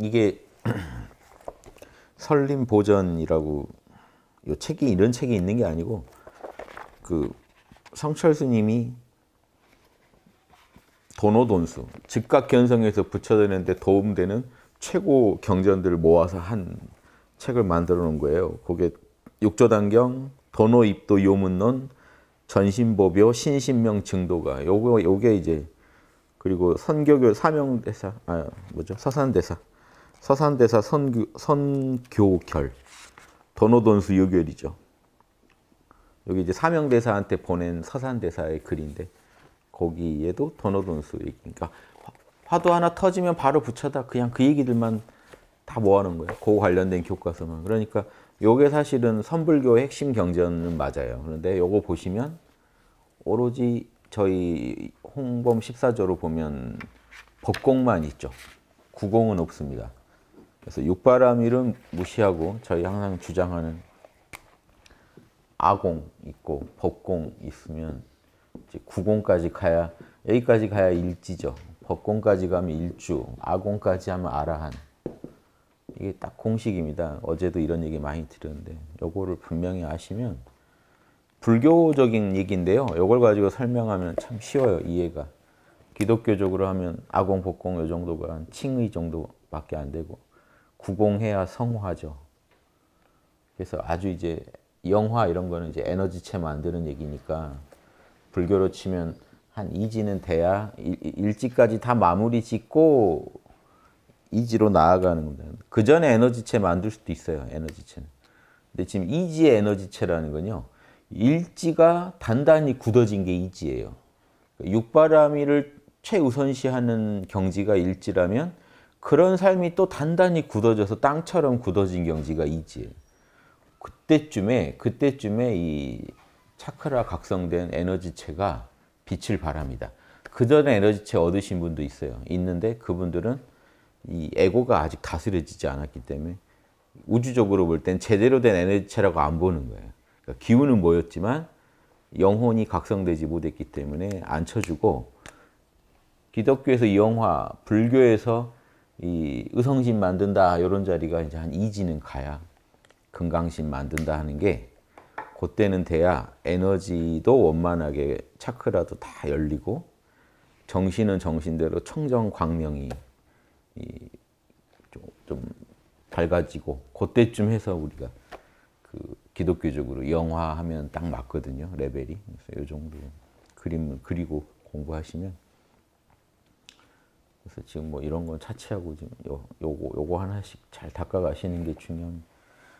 이게 설림 보전이라고 요 책이 이런 책이 있는 게 아니고 그 성철 스님이 도노돈수 즉각 견성에서 붙여드는데 도움되는 최고 경전들을 모아서 한 책을 만들어 놓은 거예요. 그게 육조단경, 도노입도 요문론, 전신보묘, 신신명 증도가 요거 요게 이제 그리고 선교교 사명대사 아 뭐죠 서산대사 서산대사 선교 선교결 도노돈수 유결이죠. 여기 이제 사명대사한테 보낸 서산대사의 글인데 거기에도 도노돈수 그러니까 화도 하나 터지면 바로 붙여다 그냥 그 얘기들만 다 모아놓은 거예요. 그 관련된 교과서만. 그러니까 요게 사실은 선불교의 핵심 경전은 맞아요. 그런데 요거 보시면 오로지 저희 홍범 14조로 보면 법공만 있죠. 구공은 없습니다. 그래서 육바라밀은 무시하고 저희 항상 주장하는 아공 있고 법공 있으면 이제 구공까지 가야 여기까지 가야 일지죠. 법공까지 가면 일주, 아공까지 하면 아라한. 이게 딱 공식입니다. 어제도 이런 얘기 많이 들었는데 요거를 분명히 아시면 불교적인 얘기인데요. 요걸 가지고 설명하면 참 쉬워요. 이해가. 기독교적으로 하면 아공, 법공 요 정도가 한 칭의 정도밖에 안 되고 구공해야 성화죠. 그래서 아주 이제 영화 이런 거는 이제 에너지체 만드는 얘기니까 불교로 치면 한 이지는 돼야 일지까지 다 마무리 짓고 이지로 나아가는 겁니다. 그 전에 에너지체 만들 수도 있어요. 에너지체는. 근데 지금 이지의 에너지체라는 건요. 일지가 단단히 굳어진 게 이지예요. 육바라밀을 최우선시하는 경지가 일지라면 그런 삶이 또 단단히 굳어져서 땅처럼 굳어진 경지가 이지예요. 그때쯤에 그때쯤에 이 차크라 각성된 에너지체가 빛을 발합니다. 그 전에 에너지체 얻으신 분도 있어요. 있는데 그분들은 이 에고가 아직 다스려지지 않았기 때문에 우주적으로 볼 땐 제대로 된 에너지체라고 안 보는 거예요. 그러니까 기운은 모였지만 영혼이 각성되지 못했기 때문에 안 쳐주고 기독교에서 영화, 불교에서 이 의성신 만든다 이런 자리가 이제 한 이지는 가야 금강신 만든다 하는 게 그때는 돼야 에너지도 원만하게 차크라도 다 열리고 정신은 정신대로 청정 광명이 좀 밝아지고 그때쯤 해서 우리가 그 기독교적으로 영화 하면 딱 맞거든요 레벨이 그래서 이 정도 그림을 그리고 공부하시면 그래서 지금 뭐 이런 건 차치하고 지금 요, 요거 요거 하나씩 잘 닦아 가시는 게 중요합니다.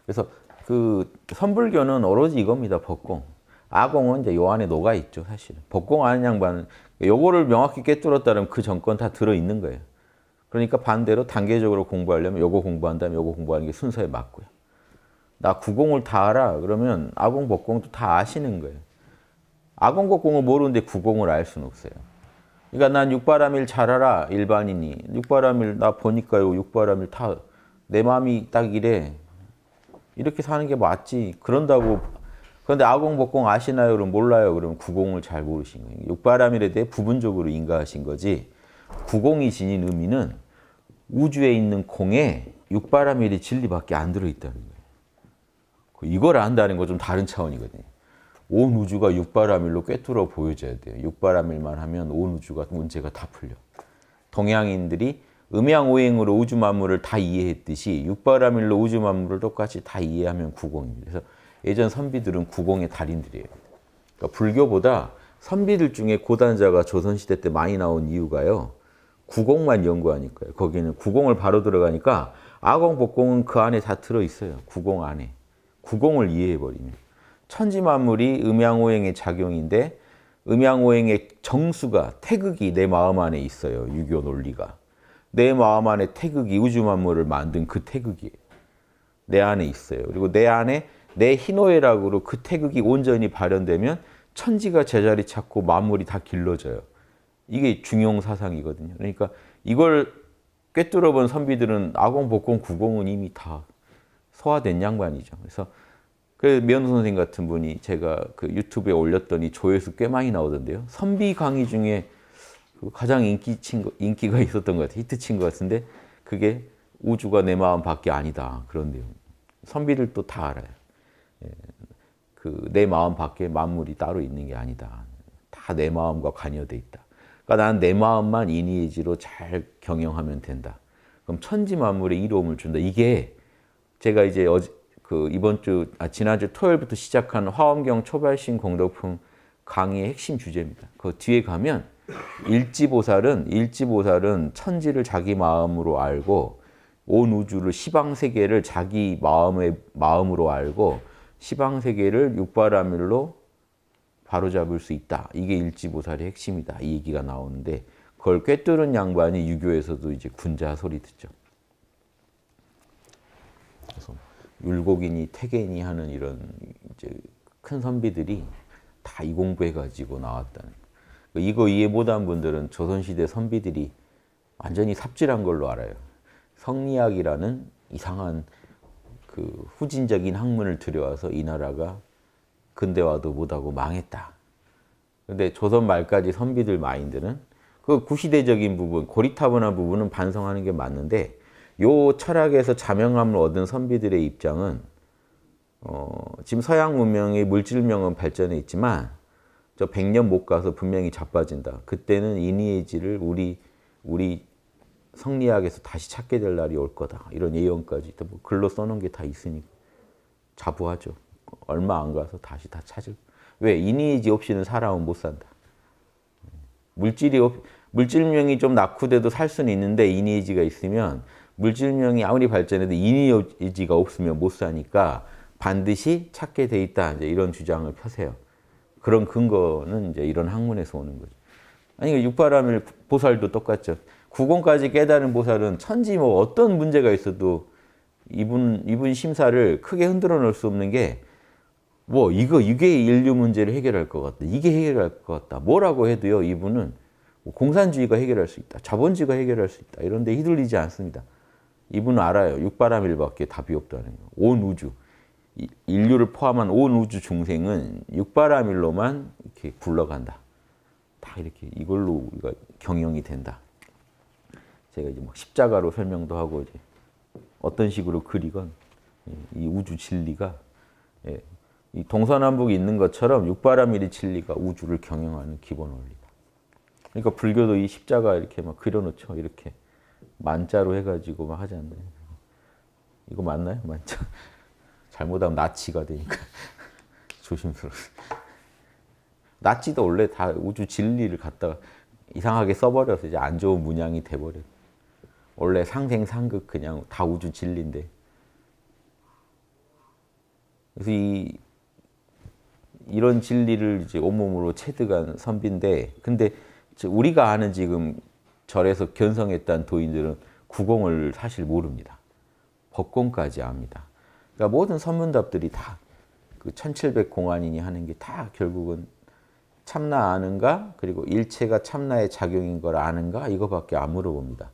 그래서 그 선불교는 오로지 이겁니다. 법공. 아공은 이제 요 안에 녹아 있죠, 사실. 법공 아는 양반은 요거를 명확히 깨뚫었다면 그 정권 다 들어 있는 거예요. 그러니까 반대로 단계적으로 공부하려면 요거 공부한 다음에 요거 공부하는 게 순서에 맞고요. 나 구공을 다 알아. 그러면 아공, 법공도 다 아시는 거예요. 아공, 법공을 모르는데 구공을 알 수는 없어요. 그러니까 난 육바람일 잘 알아 일반인이 육바람일 나 보니까요 육바람일 다 내 마음이 딱 이래 이렇게 사는 게 맞지 그런다고 그런데 아공 복공 아시나요? 그럼 몰라요. 그러면 구공을 잘 모르신 거예요. 육바람일에 대해 부분적으로 인가하신 거지 구공이 지닌 의미는 우주에 있는 공에 육바람일이 진리밖에 안 들어있다는 거예요. 이걸 안다는 건좀 다른 차원이거든요. 온 우주가 육바라밀로 꿰뚫어 보여져야 돼요. 육바라밀만 하면 온 우주가 문제가 다 풀려. 동양인들이 음양오행으로 우주 만물을 다 이해했듯이 육바라밀로 우주 만물을 똑같이 다 이해하면 구공입니다. 그래서 예전 선비들은 구공의 달인들이에요. 그러니까 불교보다 선비들 중에 고단자가 조선시대 때 많이 나온 이유가요. 구공만 연구하니까요. 거기는 구공을 바로 들어가니까 아공, 복공은 그 안에 다 들어있어요. 구공 안에. 구공을 이해해버리면. 천지만물이 음양오행의 작용인데 음양오행의 정수가 태극이 내 마음 안에 있어요. 유교 논리가. 내 마음 안에 태극이 우주만물을 만든 그 태극이 내 안에 있어요. 그리고 내 안에 내 희노애락으로 그 태극이 온전히 발현되면 천지가 제자리 찾고 만물이 다 길러져요. 이게 중용 사상이거든요. 그러니까 이걸 꿰뚫어 본 선비들은 아공, 복공, 구공은 이미 다 소화된 양반이죠. 그래서 그 면호 선생 같은 분이 제가 그 유튜브에 올렸더니 조회수 꽤 많이 나오던데요. 선비 강의 중에 가장 인기 친 거, 인기가 있었던 것 같아요. 히트 친 것 같은데 그게 우주가 내 마음 밖에 아니다. 그런 내용. 선비들도 다 알아요. 예, 그내 마음 밖에 만물이 따로 있는 게 아니다. 다 내 마음과 관여돼 있다. 그러니까 나는 내 마음만 인이지로 잘 경영하면 된다. 그럼 천지 만물의 이로움을 준다. 이게 제가 이제 어제 그 이번 주 아, 지난주 토요일부터 시작한 화엄경 초발신 공덕품 강의의 핵심 주제입니다. 그 뒤에 가면 일지보살은 일지보살은 천지를 자기 마음으로 알고 온 우주를 시방 세계를 자기 마음의 마음으로 알고 시방 세계를 육바라밀로 바로잡을 수 있다. 이게 일지보살의 핵심이다. 이 얘기가 나오는데 그걸 꿰뚫은 양반이 유교에서도 이제 군자 소리 듣죠. 그래서 율곡이니 태계니 하는 이런 이제 큰 선비들이 다 이 공부해 가지고 나왔다는. 이거 이해 못한 분들은 조선시대 선비들이 완전히 삽질한 걸로 알아요. 성리학이라는 이상한 그 후진적인 학문을 들여와서 이 나라가 근대화도 못하고 망했다. 근데 조선 말까지 선비들 마인드는 그 구시대적인 부분, 고리타분한 부분은 반성하는 게 맞는데 요 철학에서 자명함을 얻은 선비들의 입장은 어, 지금 서양 문명의 물질명은 발전해 있지만 저 100년 못 가서 분명히 자빠진다. 그때는 이니에지를 우리 우리 성리학에서 다시 찾게 될 날이 올 거다. 이런 예언까지 뭐 글로 써놓은 게 다 있으니까 자부하죠. 얼마 안 가서 다시 다 찾을. 왜 이니에지 없이는 사람은 못 산다. 물질이 없, 물질명이 좀 낙후돼도 살 수는 있는데 이니에지가 있으면 물질명이 아무리 발전해도 이니에지가 없으면 못 사니까 반드시 찾게 돼 있다. 이제 이런 주장을 펴세요. 그런 근거는 이제 이런 학문에서 오는 거죠. 아니 그 육바라밀 보살도 똑같죠. 구공까지 깨달은 보살은 천지 뭐 어떤 문제가 있어도 이분 이분 심사를 크게 흔들어 놓을 수 없는 게 뭐 이거 이게 인류 문제를 해결할 것 같다. 이게 해결할 것 같다. 뭐라고 해도요. 이분은 뭐 공산주의가 해결할 수 있다. 자본주의가 해결할 수 있다. 이런데 휘둘리지 않습니다. 이분은 알아요. 육바라밀밖에 답이 없다는 거. 온 우주. 인류를 포함한 온 우주 중생은 육바라밀로만 이렇게 굴러간다. 다 이렇게 이걸로 우리가 경영이 된다. 제가 이제 막 십자가로 설명도 하고 이제 어떤 식으로 그리건 이 우주 진리가 예, 이 동서남북이 있는 것처럼 육바라밀이 진리가 우주를 경영하는 기본 원리다. 그러니까 불교도 이 십자가 이렇게 막 그려놓죠. 이렇게 만자로 해가지고 막 하지 않나요? 이거 맞나요? 만자. 잘못하면 나치가 되니까 조심스러워. 나치도 원래 다 우주 진리를 갖다가 이상하게 써버려서 이제 안 좋은 문양이 돼버려. 원래 상생 상극 그냥 다 우주 진리인데. 그래서 이 이런 진리를 이제 온몸으로 체득한 선비인데, 근데 우리가 아는 지금 절에서 견성했던 도인들은 구공을 사실 모릅니다. 법공까지 압니다. 그러니까 모든 선문답들이 다 그 1700 공안이니 하는 게 다 결국은 참나 아는가 그리고 일체가 참나의 작용인 걸 아는가 이거밖에 안 물어봅니다.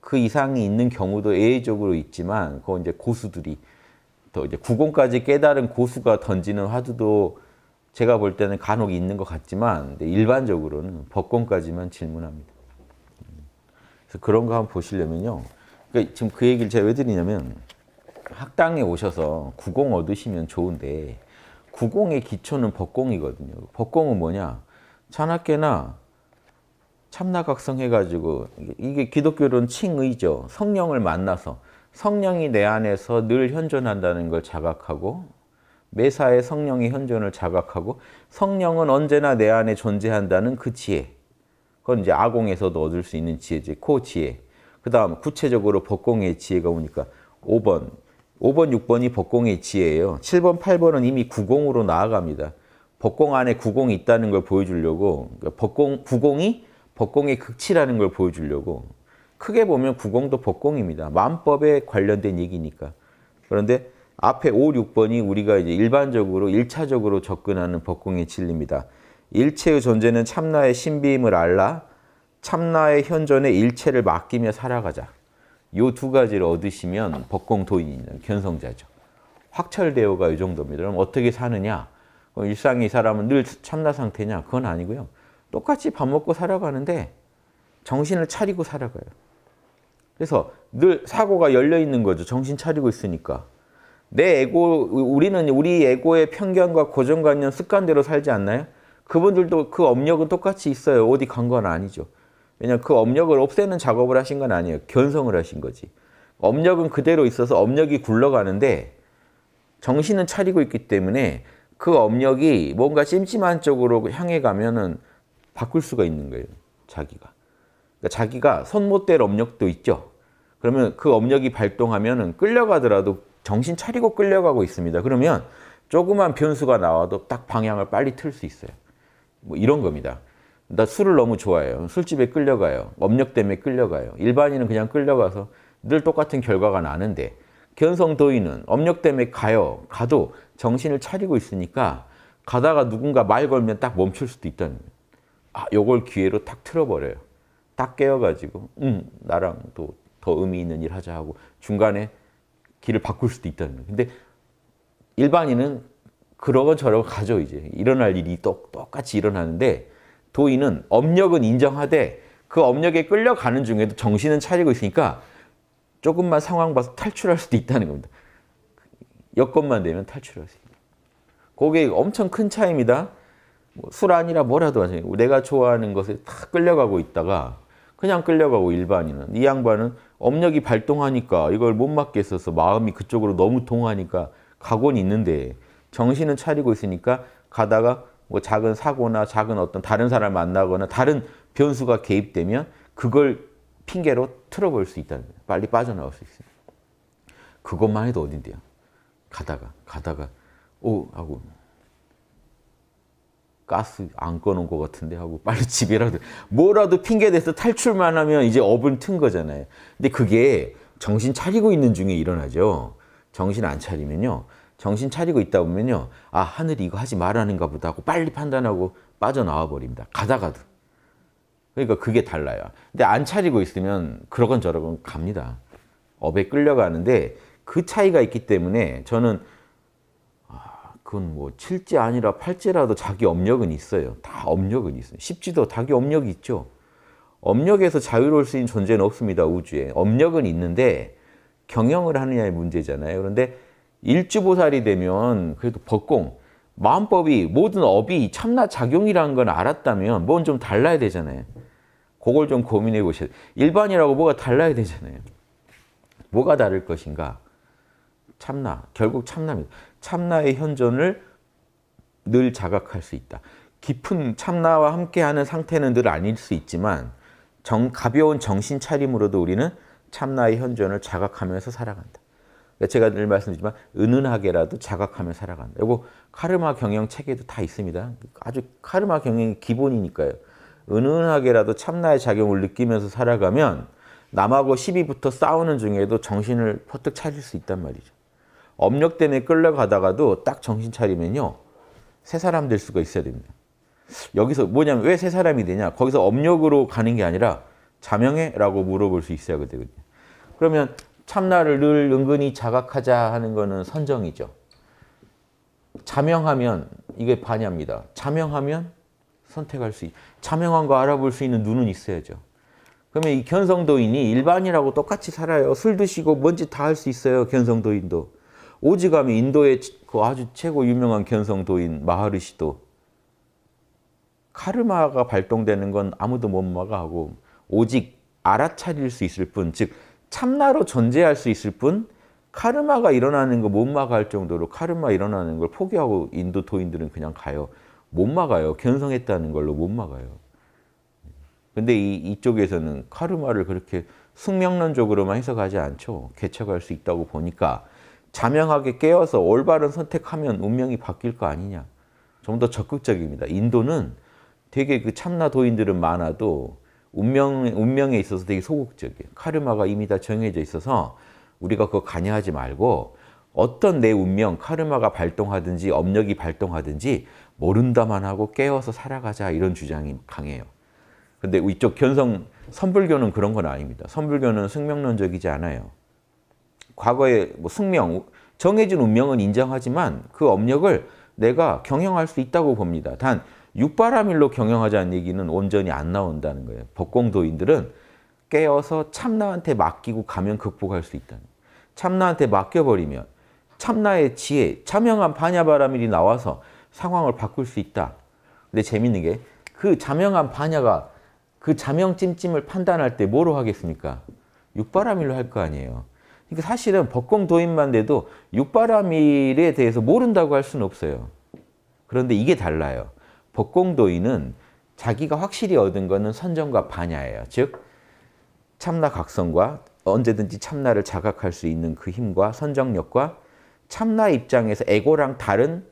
그 이상이 있는 경우도 예외적으로 있지만 그건 이제 고수들이 더 이제 구공까지 깨달은 고수가 던지는 화두도 제가 볼 때는 간혹 있는 것 같지만 일반적으로는 법공까지만 질문합니다. 그래서 그런 거 한번 보시려면요. 그러니까 지금 그 얘기를 제가 왜 드리냐면 학당에 오셔서 구공 얻으시면 좋은데 구공의 기초는 법공이거든요. 법공은 뭐냐? 찬학계나 참나각성 해가지고 이게 기독교론 칭의죠. 성령을 만나서 성령이 내 안에서 늘 현존한다는 걸 자각하고 매사에 성령의 현존을 자각하고 성령은 언제나 내 안에 존재한다는 그 지혜. 그건 이제 아공에서도 얻을 수 있는 지혜지. 그 지혜. 그 다음 구체적으로 법공의 지혜가 오니까 5번 5번, 6번이 법공의 지혜예요. 7번, 8번은 이미 구공으로 나아갑니다. 법공 안에 구공이 있다는 걸 보여주려고 그러니까 법공, 구공이 법공의 극치라는 걸 보여주려고 크게 보면 구공도 법공입니다. 만법에 관련된 얘기니까. 그런데 앞에 5, 6번이 우리가 이제 일반적으로 1차적으로 접근하는 법공의 진리입니다. 일체의 존재는 참나의 신비임을 알라 참나의 현존에 일체를 맡기며 살아가자. 이두 가지를 얻으시면 법공도인 견성자죠. 확철대오가 이 정도입니다. 그럼 어떻게 사느냐? 일상의 사람은 늘 참나 상태냐? 그건 아니고요. 똑같이 밥 먹고 살아가는데 정신을 차리고 살아가요. 그래서 늘 사고가 열려 있는 거죠. 정신 차리고 있으니까. 내 에고, 우리는 우리 에고의 편견과 고정관념, 습관대로 살지 않나요? 그분들도 그 업력은 똑같이 있어요. 어디 간 건 아니죠. 왜냐하면 그 업력을 없애는 작업을 하신 건 아니에요. 견성을 하신 거지. 업력은 그대로 있어서 업력이 굴러가는데 정신은 차리고 있기 때문에 그 업력이 뭔가 찜찜한 쪽으로 향해 가면은 바꿀 수가 있는 거예요. 자기가. 그러니까 자기가 손 못 댈 업력도 있죠. 그러면 그 업력이 발동하면은 끌려가더라도 정신 차리고 끌려가고 있습니다. 그러면 조그만 변수가 나와도 딱 방향을 빨리 틀 수 있어요. 뭐 이런 겁니다. 나 술을 너무 좋아해요. 술집에 끌려가요. 업력 때문에 끌려가요. 일반인은 그냥 끌려가서 늘 똑같은 결과가 나는데 견성도인은 업력 때문에 가요. 가도 정신을 차리고 있으니까 가다가 누군가 말 걸면 딱 멈출 수도 있다는 거예요. 아, 요걸 기회로 딱 틀어버려요. 딱 깨어가지고, 음, 나랑 또 더 의미 있는 일 하자 하고 중간에 길을 바꿀 수도 있다는 거예요. 근데 일반인은 그러고 저러고 가죠, 이제. 일어날 일이 또 똑같이 일어나는데 도인은 업력은 인정하되 그 업력에 끌려가는 중에도 정신은 차리고 있으니까 조금만 상황 봐서 탈출할 수도 있다는 겁니다. 여건만 되면 탈출할 수 있다. 그게 엄청 큰 차이입니다. 뭐술 아니라 뭐라도 하세요. 내가 좋아하는 것에 다 끌려가고 있다가 그냥 끌려가고 일반인은 이 양반은 업력이 발동하니까 이걸 못 맞겠어서 마음이 그쪽으로 너무 동하니까 가곤 있는데 정신은 차리고 있으니까 가다가 뭐 작은 사고나 작은 어떤 다른 사람 만나거나 다른 변수가 개입되면 그걸 핑계로 틀어볼 수 있다는 거예요. 빨리 빠져나올 수 있어요. 그것만 해도 어딘데요. 가다가 가다가 오 하고 가스 안 꺼놓은 것 같은데 하고 빨리 집에라도 뭐라도 핑계 대서 탈출만 하면 이제 업을 튼 거잖아요. 근데 그게 정신 차리고 있는 중에 일어나죠. 정신 안 차리면요. 정신 차리고 있다 보면요. 아 하늘이 이거 하지 말라는가 보다 하고 빨리 판단하고 빠져나와 버립니다. 가다가도. 그러니까 그게 달라요. 근데 안 차리고 있으면 그러건 저러건 갑니다. 업에 끌려가는데 그 차이가 있기 때문에 저는 그건 뭐 7지 아니라 8지라도 자기 업력은 있어요. 다 업력은 있어요. 10지도 자기 업력이 있죠. 업력에서 자유로울 수 있는 존재는 없습니다. 우주에. 업력은 있는데 경영을 하느냐의 문제잖아요. 그런데 일주보살이 되면 그래도 법공, 마음법이 모든 업이 참나 작용이라는 건 알았다면 뭔 좀 달라야 되잖아요. 그걸 좀 고민해 보셔야 돼요. 일반이라고 뭐가 달라야 되잖아요. 뭐가 다를 것인가? 참나, 결국 참나입니다. 참나의 현존을 늘 자각할 수 있다. 깊은 참나와 함께하는 상태는 늘 아닐 수 있지만 정, 가벼운 정신 차림으로도 우리는 참나의 현존을 자각하면서 살아간다. 그러니까 제가 늘 말씀드리지만 은은하게라도 자각하며 살아간다. 이거 카르마 경영 책에도 다 있습니다. 아주 카르마 경영이 기본이니까요. 은은하게라도 참나의 작용을 느끼면서 살아가면 남하고 시비부터 싸우는 중에도 정신을 퍼뜩 차릴 수 있단 말이죠. 업력 때문에 끌려가다가도 딱 정신 차리면요. 새 사람 될 수가 있어야 됩니다. 여기서 뭐냐면 왜 새 사람이 되냐? 거기서 업력으로 가는 게 아니라 자명해라고 물어볼 수 있어야 되거든요. 그러면 참나를 늘 은근히 자각하자 하는 거는 선정이죠. 자명하면 이게 반야입니다. 자명하면 선택할 수 있. 자명한 거 알아볼 수 있는 눈은 있어야죠. 그러면 이 견성도인이 일반이라고 똑같이 살아요. 술 드시고 뭔지 다 할 수 있어요. 견성도인도. 오지감이 인도의 그 아주 최고 유명한 견성도인 마하르시도 카르마가 발동되는 건 아무도 못 막아하고 오직 알아차릴 수 있을 뿐, 즉 참나로 존재할 수 있을 뿐 카르마가 일어나는 거 못 막아할 정도로 카르마 일어나는 걸 포기하고 인도 도인들은 그냥 가요. 못 막아요. 견성했다는 걸로 못 막아요. 근데 이, 이쪽에서는 카르마를 그렇게 숙명론적으로만 해석하지 않죠. 개척할 수 있다고 보니까 자명하게 깨어서 올바른 선택하면 운명이 바뀔 거 아니냐. 좀 더 적극적입니다. 인도는 되게 그 참나 도인들은 많아도 운명, 운명에 있어서 되게 소극적이에요. 카르마가 이미 다 정해져 있어서 우리가 그거 관여하지 말고 어떤 내 운명, 카르마가 발동하든지 업력이 발동하든지 모른다만 하고 깨어서 살아가자 이런 주장이 강해요. 근데 이쪽 견성, 선불교는 그런 건 아닙니다. 선불교는 승명론적이지 않아요. 과거의 뭐 숙명, 정해진 운명은 인정하지만 그 업력을 내가 경영할 수 있다고 봅니다. 단 육바라밀로 경영하자는 얘기는 온전히 안 나온다는 거예요. 법공도인들은 깨어서 참나한테 맡기고 가면 극복할 수 있다는 거예요. 참나한테 맡겨버리면 참나의 지혜, 참영한 반야바라밀이 나와서 상황을 바꿀 수 있다. 근데 재밌는 게 그 자명한 반야가 그 자명 찜찜을 판단할 때 뭐로 하겠습니까? 육바라밀로 할 거 아니에요. 그러니까 사실은 법공도인만 돼도 육바라밀에 대해서 모른다고 할 수는 없어요. 그런데 이게 달라요. 법공도인은 자기가 확실히 얻은 거는 선정과 반야예요. 즉 참나 각성과 언제든지 참나를 자각할 수 있는 그 힘과 선정력과 참나 입장에서 에고랑 다른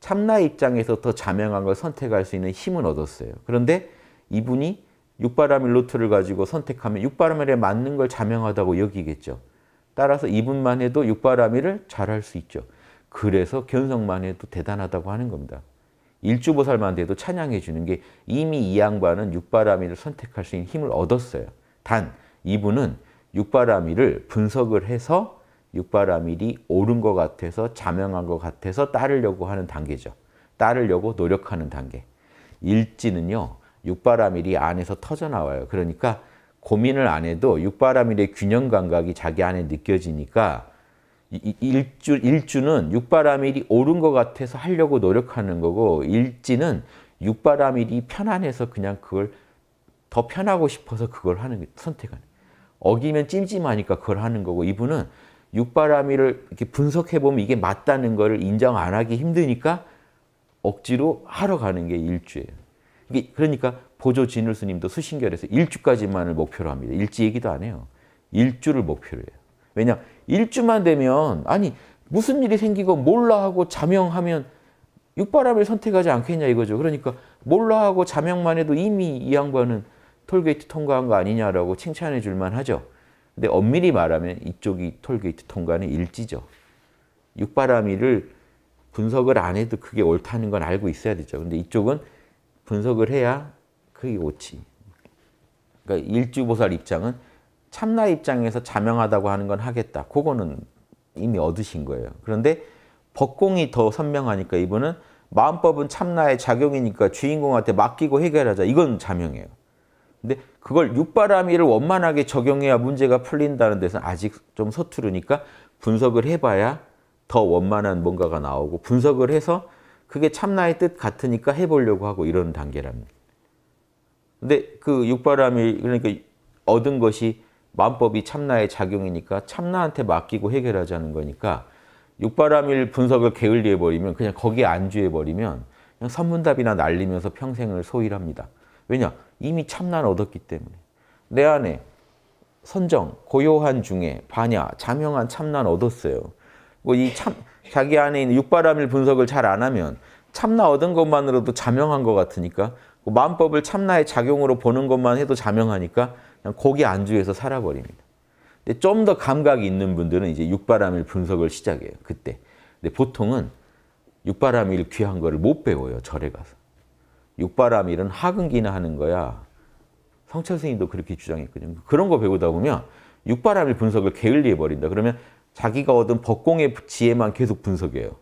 참나 입장에서 더 자명한 걸 선택할 수 있는 힘은 얻었어요. 그런데 이분이 육바라밀 노트를 가지고 선택하면 육바라밀에 맞는 걸 자명하다고 여기겠죠. 따라서 이분만 해도 육바라밀을 잘할 수 있죠. 그래서 견성만 해도 대단하다고 하는 겁니다. 일주보살만 돼도 찬양해 주는 게 이미 이 양반은 육바라밀을 선택할 수 있는 힘을 얻었어요. 단 이분은 육바라밀을 분석을 해서 육바라밀이 옳은 것 같아서 자명한 것 같아서 따르려고 하는 단계죠. 따르려고 노력하는 단계. 일지는요. 육바라밀이 안에서 터져 나와요. 그러니까 고민을 안 해도 육바라밀의 균형 감각이 자기 안에 느껴지니까 일주, 일주는 육바라밀이 옳은 것 같아서 하려고 노력하는 거고 일지는 육바라밀이 편안해서 그냥 그걸 더 편하고 싶어서 그걸 하는 선택하는 어기면 찜찜하니까 그걸 하는 거고 이분은 육바라밀을 이렇게 분석해 보면 이게 맞다는 것을 인정 안 하기 힘드니까 억지로 하러 가는 게 일주예요. 이게 그러니까 보조 진울 스님도 수신결에서 일주까지만을 목표로 합니다. 일지 얘기도 안 해요. 일지를 목표로 해요. 왜냐 일지만 되면 아니 무슨 일이 생기고 몰라 하고 자명하면 육바라밀을 선택하지 않겠냐 이거죠. 그러니까 몰라 하고 자명만 해도 이미 이 양반은 톨게이트 통과한 거 아니냐라고 칭찬해 줄만 하죠. 근데 엄밀히 말하면 이쪽이 톨게이트 통과는 일지죠. 육바라밀을 분석을 안 해도 그게 옳다는 건 알고 있어야 되죠. 근데 이쪽은 분석을 해야 그게 옳지. 그러니까 일주보살 입장은 참나 입장에서 자명하다고 하는 건 하겠다. 그거는 이미 얻으신 거예요. 그런데 법공이 더 선명하니까 이분은 마음법은 참나의 작용이니까 주인공한테 맡기고 해결하자. 이건 자명해요. 근데 그걸 육바라밀을 원만하게 적용해야 문제가 풀린다는 데서는 아직 좀 서투르니까 분석을 해봐야 더 원만한 뭔가가 나오고 분석을 해서 그게 참나의 뜻 같으니까 해보려고 하고 이런 단계랍니다. 근데 그 육바라밀 그러니까 얻은 것이 마법이 참나의 작용이니까 참나한테 맡기고 해결하자는 거니까 육바라밀 분석을 게을리해 버리면 그냥 거기에 안주해 버리면 그냥 선문답이나 날리면서 평생을 소일합니다. 왜냐? 이미 참나를 얻었기 때문에. 내 안에 선정, 고요한 중에 반야, 자명한 참나를 얻었어요. 뭐이 참, 자기 안에 있는 육바라밀 분석을 잘 안 하면 참나 얻은 것만으로도 자명한 것 같으니까 그 마음법을 참나의 작용으로 보는 것만 해도 자명하니까 그냥 거기 안주해서 살아버립니다. 근데 좀 더 감각이 있는 분들은 이제 육바람일 분석을 시작해요. 그때. 근데 보통은 육바람일 귀한 거를 못 배워요. 절에 가서. 육바람일은 하근기나 하는 거야. 성철 스님도 그렇게 주장했거든요. 그런 거 배우다 보면 육바람일 분석을 게을리해 버린다. 그러면 자기가 얻은 법공의 지혜만 계속 분석해요.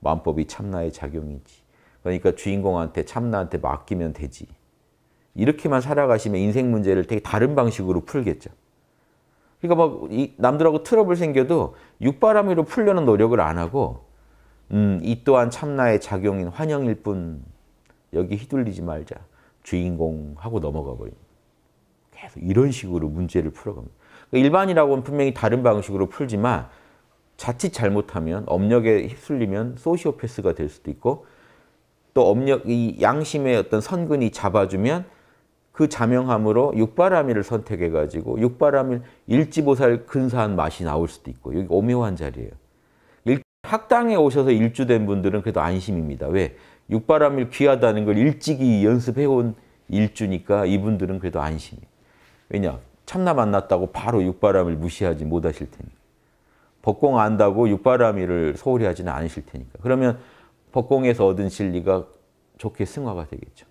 마법이 참나의 작용이지. 그러니까 주인공한테 참나한테 맡기면 되지. 이렇게만 살아가시면 인생 문제를 되게 다른 방식으로 풀겠죠. 그러니까 막 남들하고 트러블 생겨도 육바라밀로 풀려는 노력을 안 하고 음, 이 또한 참나의 작용인 환영일 뿐 여기 휘둘리지 말자. 주인공 하고 넘어가 버립니다. 계속 이런 식으로 문제를 풀어갑니다. 그러니까 일반이라고는 분명히 다른 방식으로 풀지만 자칫 잘못하면 업력에 휩쓸리면 소시오패스가 될 수도 있고 또 업력 이 양심의 어떤 선근이 잡아주면 그 자명함으로 육바라밀을 선택해 가지고 육바라밀 일지보살 근사한 맛이 나올 수도 있고 여기 오묘한 자리예요. 학당에 오셔서 일주된 분들은 그래도 안심입니다. 왜? 육바라밀 귀하다는 걸 일찍이 연습해온 일주니까 이분들은 그래도 안심이. 왜냐? 참나 만났다고 바로 육바라밀 무시하지 못하실 테니까. 법공 안다고 육바라밀을 소홀히 하지는 않으실 테니까. 그러면 법공에서 얻은 진리가 좋게 승화가 되겠죠.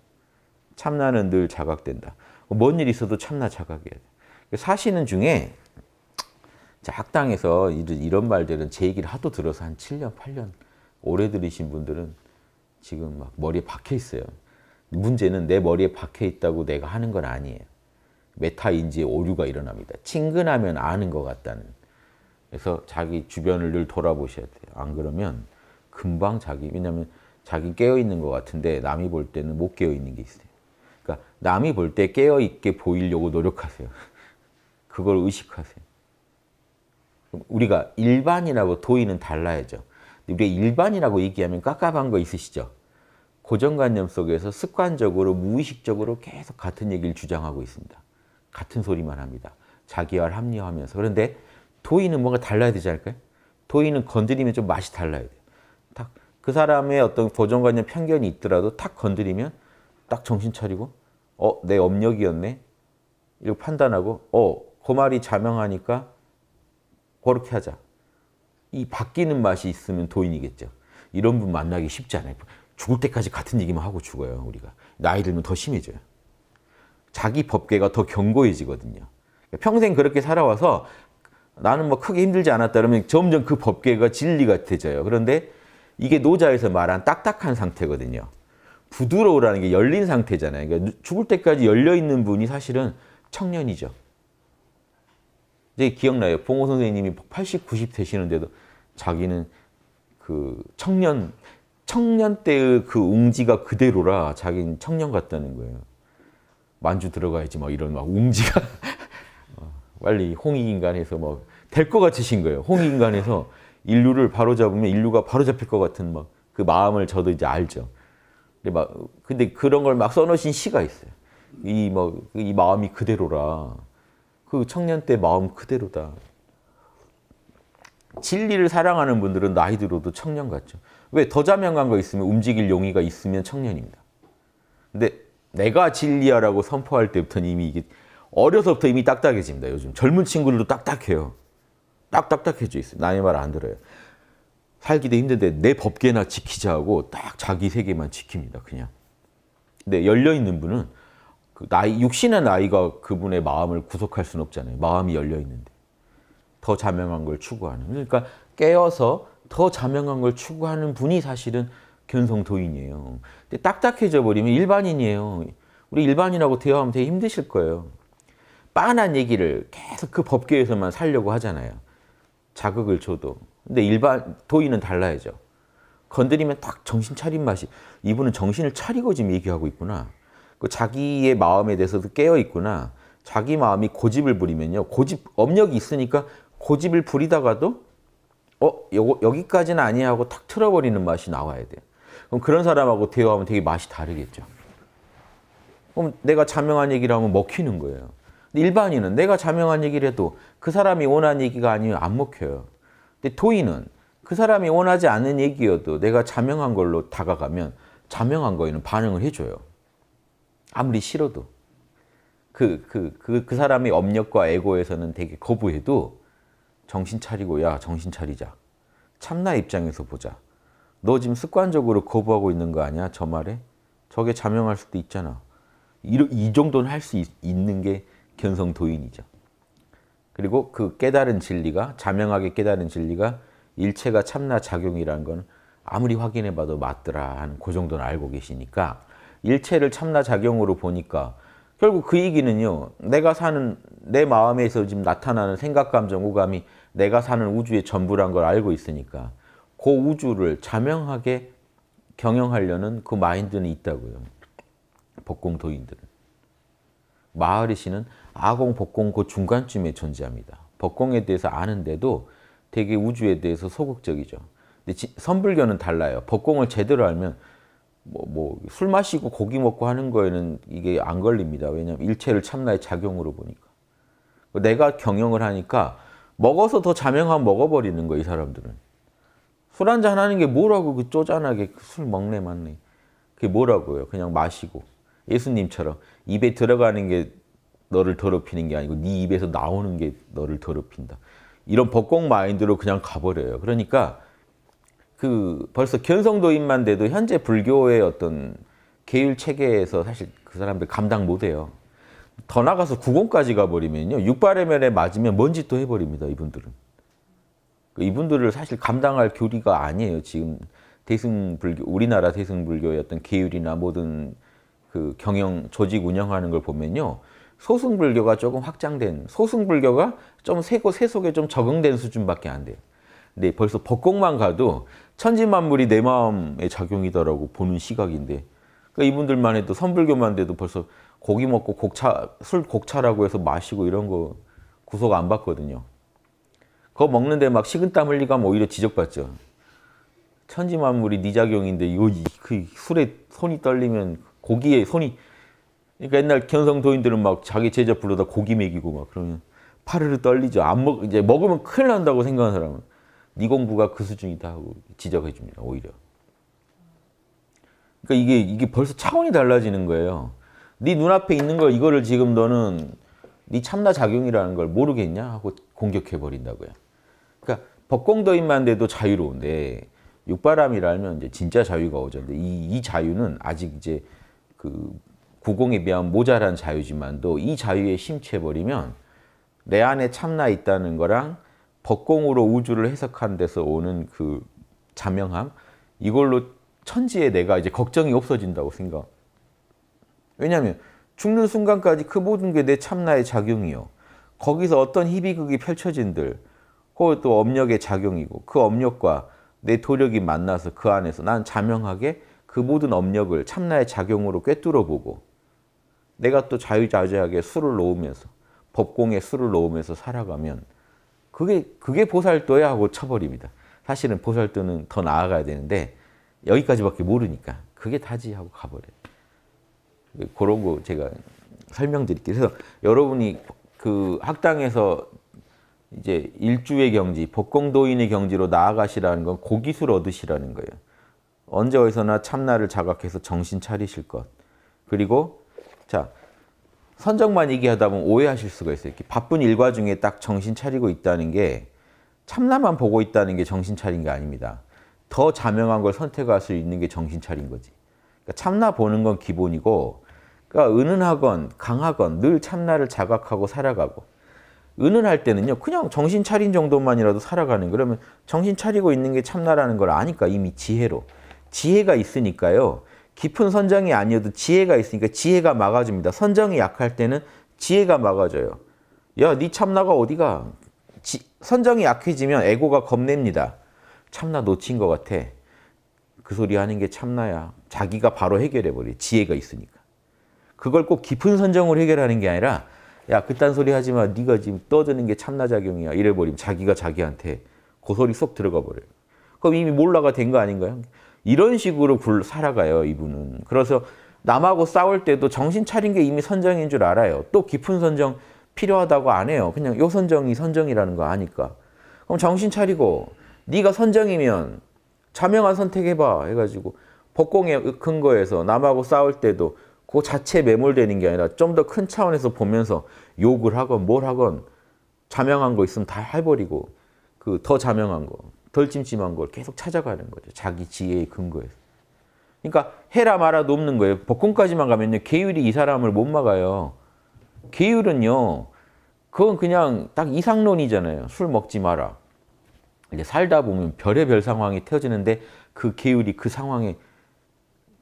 참나는 늘 자각된다. 뭔일 있어도 참나 자각해야 돼. 사시는 중에 학당에서 이런 말들은 제 얘기를 하도 들어서 한 7년, 8년 오래 들으신 분들은 지금 막 머리에 박혀 있어요. 문제는 내 머리에 박혀 있다고 내가 하는 건 아니에요. 메타인지의 오류가 일어납니다. 친근하면 아는 것 같다는. 그래서 자기 주변을 늘 돌아보셔야 돼요. 안 그러면 금방 자기, 왜냐하면 자기 깨어있는 것 같은데 남이 볼 때는 못 깨어있는 게 있어요. 남이 볼 때 깨어있게 보이려고 노력하세요. 그걸 의식하세요. 우리가 일반이라고 도의는 달라야죠. 우리가 일반이라고 얘기하면 깝깝한 거 있으시죠? 고정관념 속에서 습관적으로 무의식적으로 계속 같은 얘기를 주장하고 있습니다. 같은 소리만 합니다. 자기와 합리화하면서. 그런데 도의는 뭔가 달라야 되지 않을까요? 도의는 건드리면 좀 맛이 달라야 돼요. 딱 그 사람의 어떤 고정관념 편견이 있더라도 탁 건드리면 딱 정신 차리고 어, 내 업력이었네? 이렇게 판단하고 어, 그 말이 자명하니까 그렇게 하자. 이 바뀌는 맛이 있으면 도인이겠죠. 이런 분 만나기 쉽지 않아요. 죽을 때까지 같은 얘기만 하고 죽어요, 우리가. 나이 들면 더 심해져요. 자기 법계가 더 견고해지거든요. 평생 그렇게 살아와서 나는 뭐 크게 힘들지 않았다 그러면 점점 그 법계가 진리 같아져요. 그런데 이게 노자에서 말한 딱딱한 상태거든요. 부드러우라는 게 열린 상태잖아요. 그러니까 죽을 때까지 열려 있는 분이 사실은 청년이죠. 이제 기억나요. 봉호 선생님이 80, 90 되시는데도 자기는 그 청년, 청년 때의 그 웅지가 그대로라 자기는 청년 같다는 거예요. 만주 들어가야지 막 이런 막 웅지가 어, 빨리 홍익인간에서 뭐될것 같으신 거예요. 홍익인간에서 인류를 바로 잡으면 인류가 바로 잡힐 것 같은 막 그 마음을 저도 이제 알죠. 근데 막 근데 그런 걸 막 써놓으신 시가 있어요. 이 뭐 이 마음이 그대로라. 그 청년 때 마음 그대로다. 진리를 사랑하는 분들은 나이 들어도 청년 같죠. 왜? 더 자명한 거 있으면 움직일 용의가 있으면 청년입니다. 근데 내가 진리야라고 선포할 때부터는 이미 이게 어려서부터 이미 딱딱해집니다. 요즘 젊은 친구들도 딱딱해요. 딱 딱딱해져 있어요. 남의 말 안 들어요. 살기도 힘든데 내 법계나 지키자 하고 딱 자기 세계만 지킵니다. 그냥. 근데 열려 있는 분은 그 나이, 육신의 나이가 그분의 마음을 구속할 수는 없잖아요. 마음이 열려 있는데. 더 자명한 걸 추구하는. 그러니까 깨어서 더 자명한 걸 추구하는 분이 사실은 견성도인이에요. 근데 딱딱해져 버리면 일반인이에요. 우리 일반인하고 대화하면 되게 힘드실 거예요. 빤한 얘기를 계속 그 법계에서만 살려고 하잖아요. 자극을 줘도. 근데 일반 도인은 달라야죠. 건드리면 딱 정신 차린 맛이 이분은 정신을 차리고 지금 얘기하고 있구나. 그 자기의 마음에 대해서도 깨어 있구나. 자기 마음이 고집을 부리면요. 고집 업력이 있으니까 고집을 부리다가도 어 요거, 여기까지는 아니야 하고 탁 틀어버리는 맛이 나와야 돼요. 그럼 그런 사람하고 대화하면 되게 맛이 다르겠죠. 그럼 내가 자명한 얘기를 하면 먹히는 거예요. 일반인은 내가 자명한 얘기를 해도 그 사람이 원하는 얘기가 아니면 안 먹혀요. 근데 도인은 그 사람이 원하지 않는 얘기여도 내가 자명한 걸로 다가가면 자명한 거에는 반응을 해줘요. 아무리 싫어도. 그, 그, 그, 그 사람의 업력과 에고에서는 되게 거부해도 정신 차리고, 야, 정신 차리자. 참나 입장에서 보자. 너 지금 습관적으로 거부하고 있는 거 아니야? 저 말에? 저게 자명할 수도 있잖아. 이, 이 정도는 할 수 있는 게 견성도인이죠. 그리고 그 깨달은 진리가, 자명하게 깨달은 진리가 일체가 참나 작용이라는 건 아무리 확인해 봐도 맞더라 하는 그 정도는 알고 계시니까 일체를 참나 작용으로 보니까 결국 그 얘기는요. 내가 사는 내 마음에서 지금 나타나는 생각, 감정, 오감이 내가 사는 우주의 전부란 걸 알고 있으니까 그 우주를 자명하게 경영하려는 그 마인드는 있다고요. 법공도인들은. 마을이시는 아공, 법공 그 중간쯤에 존재합니다. 법공에 대해서 아는데도 되게 우주에 대해서 소극적이죠. 근데 선불교는 달라요. 법공을 제대로 알면 뭐, 뭐, 술 마시고 고기 먹고 하는 거에는 이게 안 걸립니다. 왜냐하면 일체를 참나의 작용으로 보니까. 내가 경영을 하니까 먹어서 더 자명하면 먹어버리는 거이 사람들은. 술 한잔 하는 게 뭐라고 그 쪼잔하게 그술 먹네 맞네. 그게 뭐라고요. 그냥 마시고. 예수님처럼 입에 들어가는 게 너를 더럽히는 게 아니고 네 입에서 나오는 게 너를 더럽힌다. 이런 법공 마인드로 그냥 가버려요. 그러니까 그 벌써 견성도인만 돼도 현재 불교의 어떤 계율 체계에서 사실 그 사람들 감당 못해요. 더 나가서 구공까지 가버리면요. 육발의 면에 맞으면 뭔 짓도 해버립니다. 이분들은. 그 이분들을 사실 감당할 교리가 아니에요. 지금 대승불교, 우리나라 대승불교의 어떤 계율이나 모든 그 경영 조직 운영하는 걸 보면요. 소승불교가 조금 확장된 소승불교가 좀 세고 세속에 좀 적응된 수준밖에 안 돼요. 근데 벌써 법곡만 가도 천지만물이 내 마음의 작용이다라고 보는 시각인데 그러니까 이분들만 해도 선불교만 돼도 벌써 고기 먹고 곡차 술 곡차라고 해서 마시고 이런 거 구속 안 받거든요. 그거 먹는데 막 식은땀 흘리고 하면 오히려 지적받죠. 천지만물이 네 작용인데 이거 그 술에 손이 떨리면 고기에 손이 그러니까 옛날 견성도인들은 막 자기 제자 불러다 고기 먹이고 막 그러면 파르르 떨리죠. 안 먹, 이제 먹으면 큰일 난다고 생각하는 사람은 네 공부가 그 수준이다 하고 지적해 줍니다. 오히려. 그러니까 이게 이게 벌써 차원이 달라지는 거예요. 네 눈앞에 있는 걸 이거를 지금 너는 네 참나 작용이라는 걸 모르겠냐 하고 공격해 버린다고요. 그러니까 법공도인만 돼도 자유로운데 육바람이라 면 이제 진짜 자유가 오죠. 근데 이, 이 자유는 아직 이제 그 구공에 비하면 모자란 자유지만도 이 자유에 심취해버리면 내 안에 참나 있다는 거랑 법공으로 우주를 해석한 데서 오는 그 자명함 이걸로 천지에 내가 이제 걱정이 없어진다고 생각. 왜냐하면 죽는 순간까지 그 모든 게 내 참나의 작용이요. 거기서 어떤 희비극이 펼쳐진들, 혹은 또 업력의 작용이고 그 업력과 내 도력이 만나서 그 안에서 난 자명하게 그 모든 업력을 참나의 작용으로 꿰뚫어 보고 내가 또 자유자재하게 술을 놓으면서 법공에 술을 놓으면서 살아가면 그게 그게 보살도야 하고 쳐버립니다. 사실은 보살도는 더 나아가야 되는데 여기까지밖에 모르니까 그게 다지 하고 가버려요. 그런 거 제가 설명드릴게요. 그래서 여러분이 그 학당에서 이제 일주의 경지, 법공도인의 경지로 나아가시라는 건 고기술 얻으시라는 거예요. 언제 어디서나 참나를 자각해서 정신 차리실 것. 그리고 자 선정만 얘기하다 보면 오해하실 수가 있어요. 바쁜 일과 중에 딱 정신 차리고 있다는 게 참나만 보고 있다는 게 정신 차린 게 아닙니다. 더 자명한 걸 선택할 수 있는 게 정신 차린 거지. 그러니까 참나 보는 건 기본이고, 그러니까 은은하건 강하건 늘 참나를 자각하고 살아가고, 은은할 때는요, 그냥 정신 차린 정도만이라도 살아가는, 그러면 정신 차리고 있는 게 참나라는 걸 아니까 이미 지혜로. 지혜가 있으니까요, 깊은 선정이 아니어도 지혜가 있으니까 지혜가 막아줍니다. 선정이 약할 때는 지혜가 막아줘요. 야, 네 참나가 어디가? 지, 선정이 약해지면 에고가 겁냅니다. 참나 놓친 것 같아. 그 소리 하는 게 참나야. 자기가 바로 해결해 버려. 지혜가 있으니까. 그걸 꼭 깊은 선정으로 해결하는 게 아니라 야 그딴 소리 하지 마. 네가 지금 떠드는 게 참나 작용이야. 이래 버리면 자기가 자기한테 그 소리 쏙 들어가 버려요. 그럼 이미 몰라가 된 거 아닌가요? 이런 식으로 굴 살아가요, 이분은. 그래서 남하고 싸울 때도 정신 차린 게 이미 선정인 줄 알아요. 또 깊은 선정 필요하다고 안 해요. 그냥 요 선정이 선정이라는 거 아니까. 그럼 정신 차리고 네가 선정이면 자명한 선택해봐 해가지고 법공의 근거에서 남하고 싸울 때도 그 자체에 매몰되는 게 아니라 좀 더 큰 차원에서 보면서 욕을 하건 뭘 하건 자명한 거 있으면 다 해버리고 그 더 자명한 거, 덜 찜찜한 걸 계속 찾아가는 거죠. 자기 지혜의 근거에서. 그러니까 해라 마라 높는 거예요. 법공까지만 가면요. 계율이 이 사람을 못 막아요. 계율은요. 그건 그냥 딱 이상론이잖아요. 술 먹지 마라. 이제 살다 보면 별의별 상황이 터지는데 그 계율이 그 상황에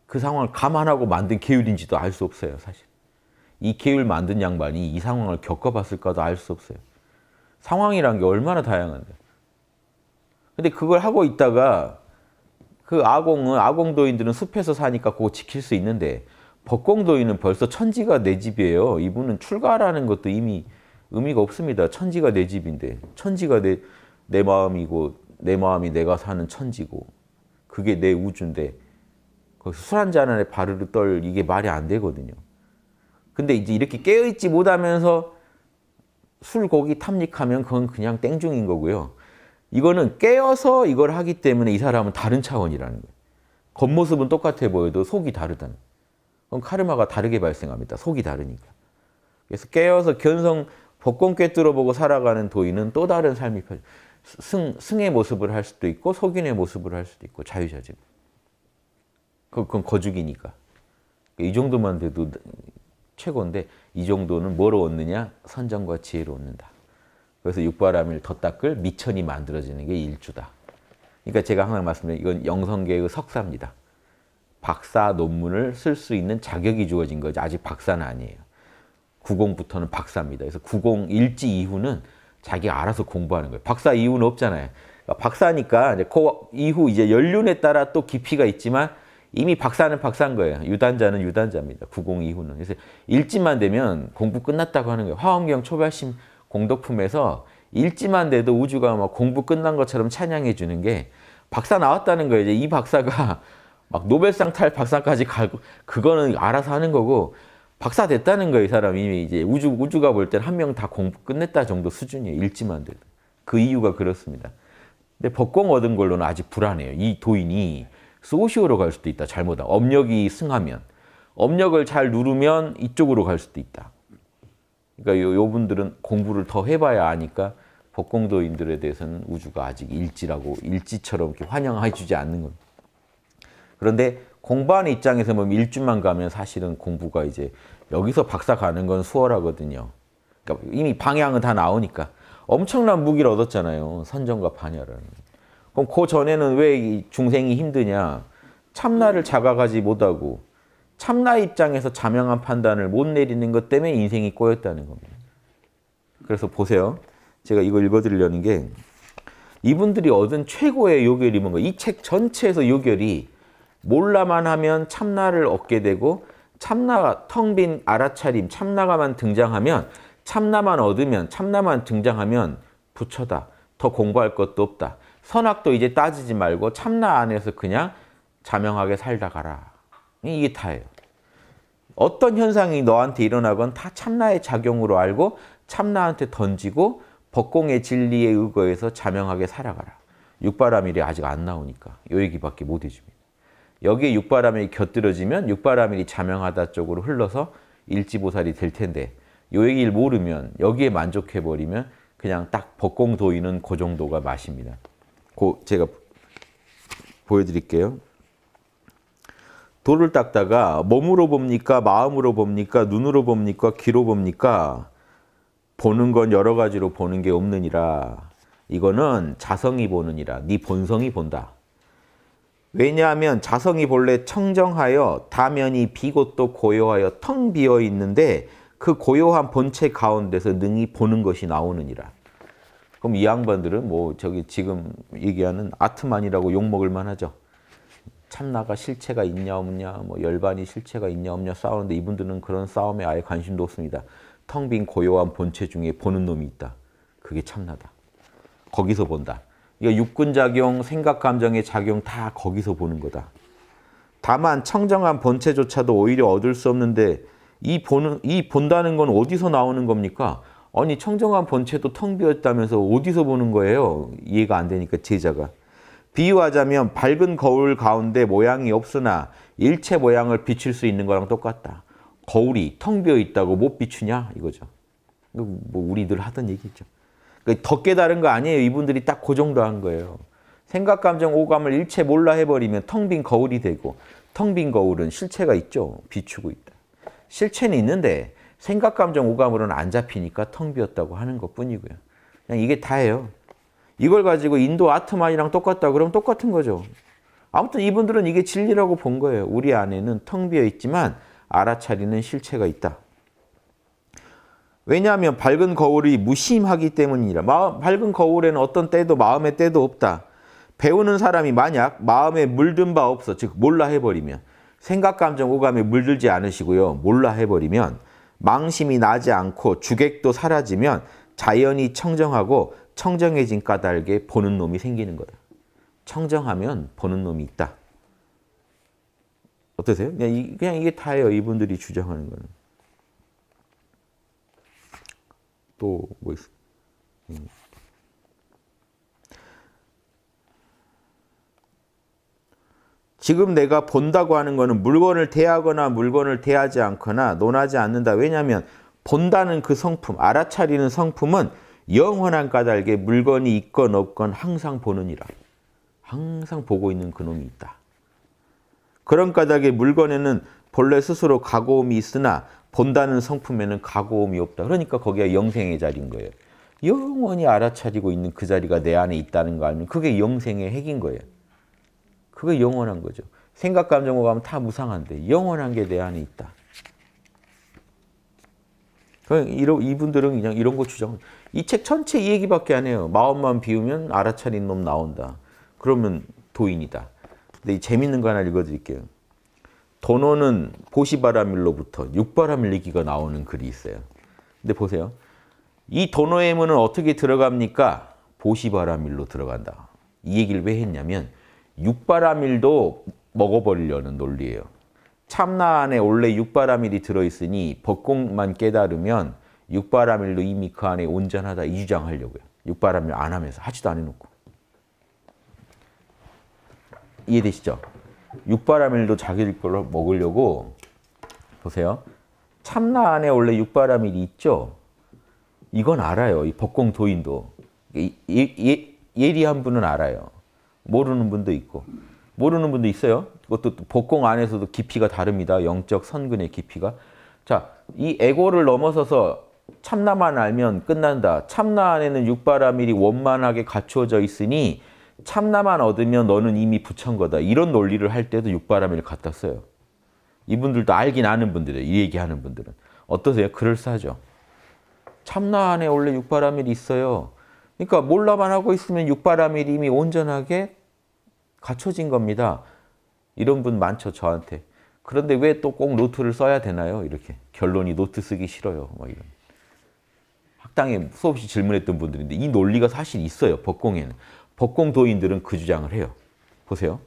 그 상황을 감안하고 만든 계율인지도 알 수 없어요, 사실. 이 계율 만든 양반이 이 상황을 겪어봤을까도 알 수 없어요. 상황이란 게 얼마나 다양한데. 근데 그걸 하고 있다가 그 아공은 아공도인들은 숲에서 사니까 그거 지킬 수 있는데 법공도인은 벌써 천지가 내 집이에요. 이분은 출가라는 것도 이미 의미가 없습니다. 천지가 내 집인데 천지가 내, 내 마음이고 내 마음이 내가 사는 천지고 그게 내 우주인데 술 한잔 안에 바르르 떨 이게 말이 안 되거든요. 근데 이제 이렇게 깨어있지 못하면서 술 고기 탐닉하면 그건 그냥 땡중인 거고요. 이거는 깨어서 이걸 하기 때문에 이 사람은 다른 차원이라는 거예요. 겉모습은 똑같아 보여도 속이 다르다는 그럼 카르마가 다르게 발생합니다. 속이 다르니까. 그래서 깨어서 견성 복권 꿰뚫어 보고 살아가는 도인은 또 다른 삶이 펼 승, 승의 모습을 할 수도 있고 속인의 모습을 할 수도 있고 자유자재. 그건 거죽이니까. 이 정도만 돼도 최고인데 이 정도는 뭐로 얻느냐? 선정과 지혜로 얻는다. 그래서 육바람일 덧닦을 미천이 만들어지는 게 일주다. 그러니까 제가 항상 말씀드린 이건 영성계의 석사입니다. 박사 논문을 쓸 수 있는 자격이 주어진 거죠. 아직 박사는 아니에요. 90부터는 박사입니다. 그래서 90 일지 이후는 자기 알아서 공부하는 거예요. 박사 이후는 없잖아요. 그러니까 박사니까 이제 그 이후 이제 연륜에 따라 또 깊이가 있지만 이미 박사는 박사인 거예요. 유단자는 유단자입니다. 90 이후는. 그래서 일지만 되면 공부 끝났다고 하는 거예요. 화엄경 초발심 공덕품에서 일지만 돼도 우주가 막 공부 끝난 것처럼 찬양해 주는 게 박사 나왔다는 거예요. 이제 이 박사가 막 노벨상 탈 박사까지 가고 그거는 알아서 하는 거고 박사 됐다는 거예요. 이 사람이 이제 우주 우주가 볼 때는 한명 다 공부 끝냈다 정도 수준이에요. 일지만 돼도 그 이유가 그렇습니다. 근데 법공 얻은 걸로는 아직 불안해요. 이 도인이 소시오로 갈 수도 있다. 잘못하면 업력이 승하면 업력을 잘 누르면 이쪽으로 갈 수도 있다. 그러니까 요, 요 분들은 공부를 더 해봐야 아니까 법공도인들에 대해서는 우주가 아직 일지라고 일지처럼 이렇게 환영해 주지 않는 겁니다. 그런데 공부하는 입장에서 보면 일주만 가면 사실은 공부가 이제 여기서 박사 가는 건 수월하거든요. 그러니까 이미 방향은 다 나오니까 엄청난 무기를 얻었잖아요. 선정과 반열은. 그럼 그 전에는 왜 중생이 힘드냐? 참나를 자각하지 못하고 참나 입장에서 자명한 판단을 못 내리는 것 때문에 인생이 꼬였다는 겁니다. 그래서 보세요. 제가 이거 읽어드리려는 게 이분들이 얻은 최고의 요결이 뭔가 이 책 전체에서 요결이 몰라만 하면 참나를 얻게 되고 참나가 텅빈 알아차림 참나가만 등장하면 참나만 얻으면 참나만 등장하면 부처다. 더 공부할 것도 없다. 선악도 이제 따지지 말고 참나 안에서 그냥 자명하게 살다 가라. 이게 다예요. 어떤 현상이 너한테 일어나건 다 참나의 작용으로 알고 참나한테 던지고 법공의 진리에 의거해서 자명하게 살아가라. 육바라밀이 아직 안 나오니까 요 얘기밖에 못 해줍니다. 여기에 육바라밀이 곁들여지면 육바라밀이 자명하다 쪽으로 흘러서 일지보살이 될 텐데 요 얘기를 모르면 여기에 만족해버리면 그냥 딱 법공도인은 그 정도가 맛입니다. 그 제가 보여드릴게요. 돌을 닦다가 몸으로 봅니까? 마음으로 봅니까? 눈으로 봅니까? 귀로 봅니까? 보는 건 여러 가지로 보는 게 없느니라. 이거는 자성이 보느니라. 네 본성이 본다. 왜냐하면 자성이 본래 청정하여 다면이 또 고요하여 텅 비어 있는데 그 고요한 본체 가운데서 능히 보는 것이 나오느니라. 그럼 이 양반들은 뭐 저기 지금 얘기하는 아트만이라고 욕먹을 만하죠. 참나가 실체가 있냐 없냐, 뭐 열반이 실체가 있냐 없냐 싸우는데 이분들은 그런 싸움에 아예 관심도 없습니다. 텅 빈 고요한 본체 중에 보는 놈이 있다. 그게 참나다. 거기서 본다. 이거 육군 작용, 생각 감정의 작용 다 거기서 보는 거다. 다만 청정한 본체조차도 오히려 얻을 수 없는데 이 보는 이 본다는 건 어디서 나오는 겁니까? 아니 청정한 본체도 텅 비었다면서 어디서 보는 거예요? 이해가 안 되니까 제자가. 비유하자면 밝은 거울 가운데 모양이 없으나 일체 모양을 비출 수 있는 거랑 똑같다. 거울이 텅 비어 있다고 못 비추냐 이거죠. 뭐 우리들 하던 얘기죠. 그더 깨달은 거 아니에요. 이분들이 딱 그 정도 한 거예요. 생각, 감정, 오감을 일체 몰라 해버리면 텅 빈 거울이 되고 텅 빈 거울은 실체가 있죠. 비추고 있다. 실체는 있는데 생각, 감정, 오감으로는 안 잡히니까 텅 비었다고 하는 것뿐이고요. 그냥 이게 다예요. 이걸 가지고 인도 아트만이랑 똑같다 그러면 똑같은 거죠. 아무튼 이분들은 이게 진리라고 본 거예요. 우리 안에는 텅 비어 있지만 알아차리는 실체가 있다. 왜냐하면 밝은 거울이 무심하기 때문이라. 마음, 밝은 거울에는 어떤 때도 마음의 때도 없다. 배우는 사람이 만약 마음에 물든 바 없어, 즉 몰라 해버리면 생각, 감정, 오감에 물들지 않으시고요. 몰라 해버리면 망심이 나지 않고 주객도 사라지면 자연이 청정하고 청정해진 까닭에 보는 놈이 생기는 거다. 청정하면 보는 놈이 있다. 어떠세요? 그냥, 이, 이게 다예요. 이분들이 주장하는 거는. 또 뭐 있어? 음. 지금 내가 본다고 하는 거는 물건을 대하거나 물건을 대하지 않거나 논하지 않는다. 왜냐하면 본다는 그 성품, 알아차리는 성품은 영원한 까닭에 물건이 있건 없건 항상 보느니라. 항상 보고 있는 그놈이 있다. 그런 까닭에 물건에는 본래 스스로 가고움이 있으나 본다는 성품에는 가고움이 없다. 그러니까 거기가 영생의 자리인 거예요. 영원히 알아차리고 있는 그 자리가 내 안에 있다는 거 알면 그게 영생의 핵인 거예요. 그게 영원한 거죠. 생각, 감정, 오감 다 무상한데 영원한 게 내 안에 있다. 이런 이분들은 그냥 이런 거 주장. 이 책 전체 이 얘기밖에 안 해요. 마음만 비우면 알아차린 놈 나온다. 그러면 도인이다. 근데 이 재밌는 거 하나 읽어드릴게요. 도노는 보시바라밀로부터 육바라밀리기가 나오는 글이 있어요. 근데 보세요. 이 도노의 문은 어떻게 들어갑니까? 보시바라밀로 들어간다. 이 얘기를 왜 했냐면 육바라밀도 먹어버리려는 논리예요. 참나 안에 원래 육바라밀이 들어있으니 법공만 깨달으면 육바라밀도 이미 그 안에 온전하다 이 주장하려고요. 육바라밀 안 하면서 하지도 안 해놓고. 이해되시죠? 육바라밀도 자기들 걸로 먹으려고 보세요. 참나 안에 원래 육바라밀이 있죠? 이건 알아요. 이 법공 도인도. 예, 예, 예리한 분은 알아요. 모르는 분도 있고. 모르는 분도 있어요. 그것도 복공 안에서도 깊이가 다릅니다. 영적 선근의 깊이가. 자, 이 에고를 넘어서서 참나만 알면 끝난다. 참나 안에는 육바라밀이 원만하게 갖추어져 있으니 참나만 얻으면 너는 이미 부천 거다. 이런 논리를 할 때도 육바라밀을 갖다 써요. 이분들도 알긴 아는 분들이에요. 이 얘기하는 분들은. 어떠세요? 그럴싸하죠. 참나 안에 원래 육바라밀이 있어요. 그러니까 몰라만 하고 있으면 육바라밀이 이미 온전하게 갖춰진 겁니다. 이런 분 많죠, 저한테. 그런데 왜 또 꼭 노트를 써야 되나요? 이렇게. 결론이 노트 쓰기 싫어요. 막 이런. 학당에 수없이 질문했던 분들인데 이 논리가 사실 있어요. 법공에는. 법공 도인들은 그 주장을 해요. 보세요.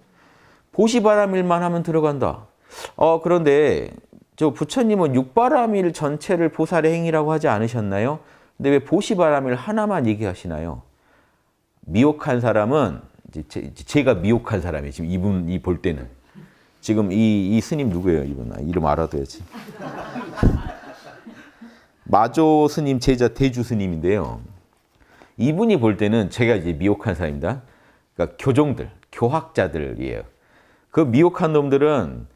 보시바라밀만 하면 들어간다. 어, 그런데 저 부처님은 육바라밀 전체를 보살의 행위라고 하지 않으셨나요? 근데 왜 보시바라밀 하나만 얘기하시나요? 미혹한 사람은 제, 제가 미혹한 사람이에요. 지금 이분이 볼 때는. 지금 이, 이 스님 누구예요? 이분 이름 알아둬야지. 마조 스님 제자 대주 스님인데요. 이분이 볼 때는 제가 이제 미혹한 사람입니다. 그러니까 교종들, 교학자들이에요. 그 미혹한 놈들은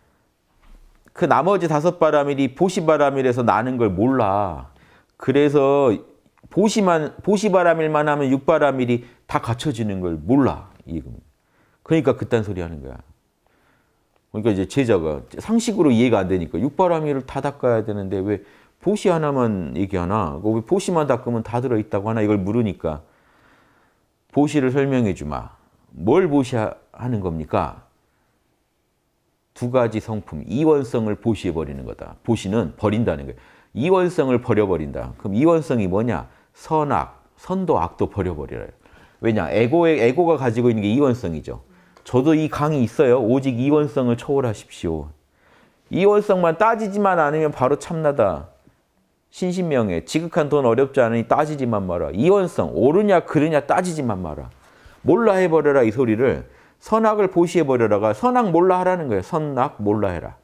그 나머지 다섯 바라밀이 보시바라밀에서 나는 걸 몰라. 그래서 보시만 보시바라밀만 하면 육바라밀이 다 갖춰지는 걸 몰라. 그러니까 그딴 소리 하는 거야. 그러니까 이제 제자가 상식으로 이해가 안 되니까 육바라밀을 다 닦아야 되는데 왜 보시 하나만 얘기하나? 왜 보시만 닦으면 다 들어있다고 하나? 이걸 물으니까 보시를 설명해 주마. 뭘 보시하는 겁니까? 두 가지 성품, 이원성을 보시해 버리는 거다. 보시는 버린다는 거예요. 이원성을 버려버린다. 그럼 이원성이 뭐냐? 선악, 선도 악도 버려버리래요. 왜냐? 에고의, 에고가 가지고 있는 게 이원성이죠. 저도 이 강이 있어요. 오직 이원성을 초월하십시오. 이원성만 따지지만 않으면 바로 참나다. 신신명예, 지극한 돈 어렵지 않으니 따지지만 마라. 이원성, 옳으냐 그르냐 따지지만 마라. 몰라 해버려라 이 소리를 선악을 보시해버려라가 선악 몰라 하라는 거예요. 선악 몰라 해라.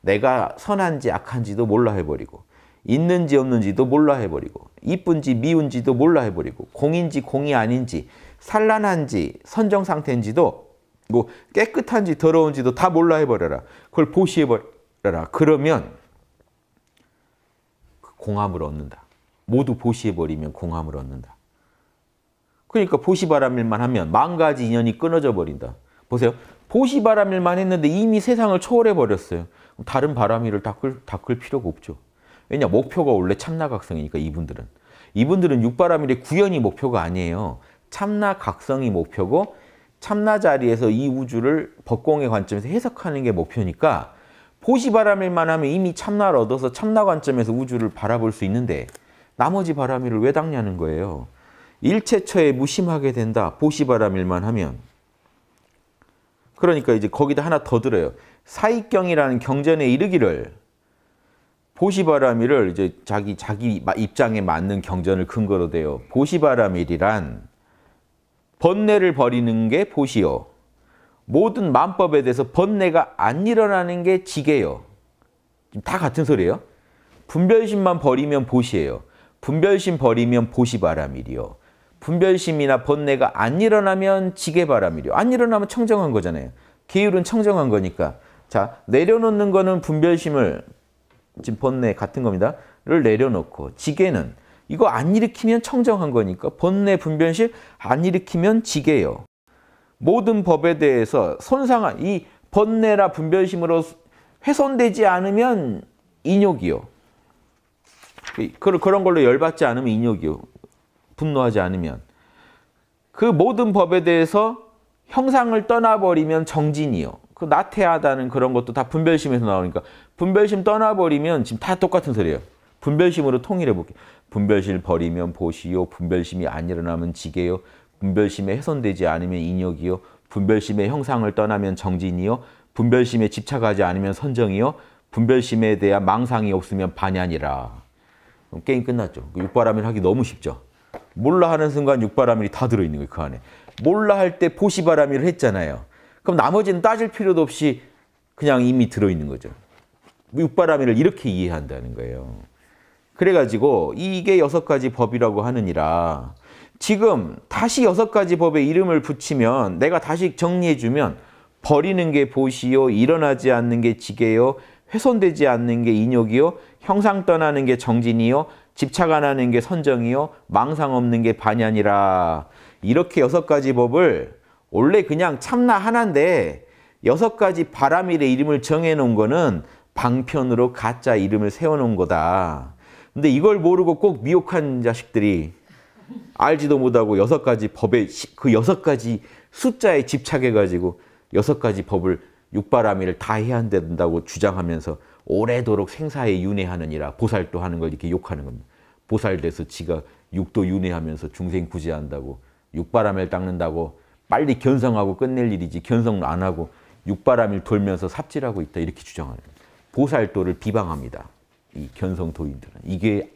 내가 선한지 악한지도 몰라 해버리고 있는지 없는지도 몰라 해버리고 이쁜지 미운지도 몰라 해버리고 공인지 공이 아닌지 산란한지 선정 상태인지도 뭐 깨끗한지 더러운지도 다 몰라 해버려라. 그걸 보시해버려라. 그러면 공함을 얻는다. 모두 보시해버리면 공함을 얻는다. 그러니까 보시바람일만 하면 만 가지 인연이 끊어져 버린다. 보세요. 보시바람일만 했는데 이미 세상을 초월해 버렸어요. 다른 바람일을 닦을, 닦을 필요가 없죠. 왜냐 목표가 원래 참나각성이니까 이분들은. 이분들은 육바람일의 구현이 목표가 아니에요. 참나각성이 목표고 참나 자리에서 이 우주를 법공의 관점에서 해석하는 게 목표니까 보시바람일만 하면 이미 참나를 얻어서 참나 관점에서 우주를 바라볼 수 있는데 나머지 바람일을 왜 닦냐는 거예요. 일체처에 무심하게 된다. 보시바람일만 하면. 그러니까 이제 거기다 하나 더 들어요. 사익경이라는 경전에 이르기를 보시바라밀을 이제 자기 자기 입장에 맞는 경전을 근거로 돼요. 보시바라밀이란 번뇌를 버리는 게 보시요. 모든 만법에 대해서 번뇌가 안 일어나는 게 지게요. 다 같은 소리예요. 분별심만 버리면 보시예요. 분별심 버리면 보시바라밀이요. 분별심이나 번뇌가 안 일어나면 지게바라밀이요. 안 일어나면 청정한 거잖아요. 계율은 청정한 거니까. 자, 내려놓는 거는 분별심을 지금 번뇌 같은 겁니다. 를 내려놓고 지게는 이거 안 일으키면 청정한 거니까 번뇌 분별심 안 일으키면 지게요. 모든 법에 대해서 손상한 이 번뇌나 분별심으로 훼손되지 않으면 인욕이요. 그런 걸로 열받지 않으면 인욕이요. 분노하지 않으면. 그 모든 법에 대해서 형상을 떠나버리면 정진이요. 그 나태하다는 그런 것도 다 분별심에서 나오니까 분별심 떠나버리면 지금 다 똑같은 소리예요. 분별심으로 통일해 볼게요. 분별심을 버리면 보시요. 분별심이 안 일어나면 지게요. 분별심에 훼손되지 않으면 인욕이요. 분별심의 형상을 떠나면 정진이요. 분별심에 집착하지 않으면 선정이요. 분별심에 대한 망상이 없으면 반야니라. 게임 끝났죠. 그 육바라밀 하기 너무 쉽죠. 몰라 하는 순간 육바라밀이 다 들어있는 거예요. 그 안에. 몰라 할 때 보시바라밀을 했잖아요. 그럼 나머지는 따질 필요도 없이 그냥 이미 들어있는 거죠. 육바라밀을 이렇게 이해한다는 거예요. 그래가지고 이게 여섯 가지 법이라고 하느니라 지금 다시 여섯 가지 법에 이름을 붙이면 내가 다시 정리해주면 버리는 게 보시요 일어나지 않는 게 지게요 훼손되지 않는 게 인욕이요 형상 떠나는 게 정진이요 집착 안 하는 게 선정이요 망상 없는 게 반연이라 이렇게 여섯 가지 법을 원래 그냥 참나 하나인데 여섯 가지 바람일의 이름을 정해놓은 거는 방편으로 가짜 이름을 세워놓은 거다. 근데 이걸 모르고 꼭 미혹한 자식들이 알지도 못하고 여섯 가지 법에 그 여섯 가지 숫자에 집착해 가지고 여섯 가지 법을 육바라밀을 다 해야 된다고 주장하면서 오래도록 생사에 윤회하느니라 보살도 하는 걸 이렇게 욕하는 겁니다. 보살돼서 지가 육도 윤회하면서 중생 구제한다고 육바라밀 닦는다고 빨리 견성하고 끝낼 일이지 견성 안 하고 육바라밀 돌면서 삽질하고 있다 이렇게 주장하는 보살도를 비방합니다. 이 견성도인들은. 이게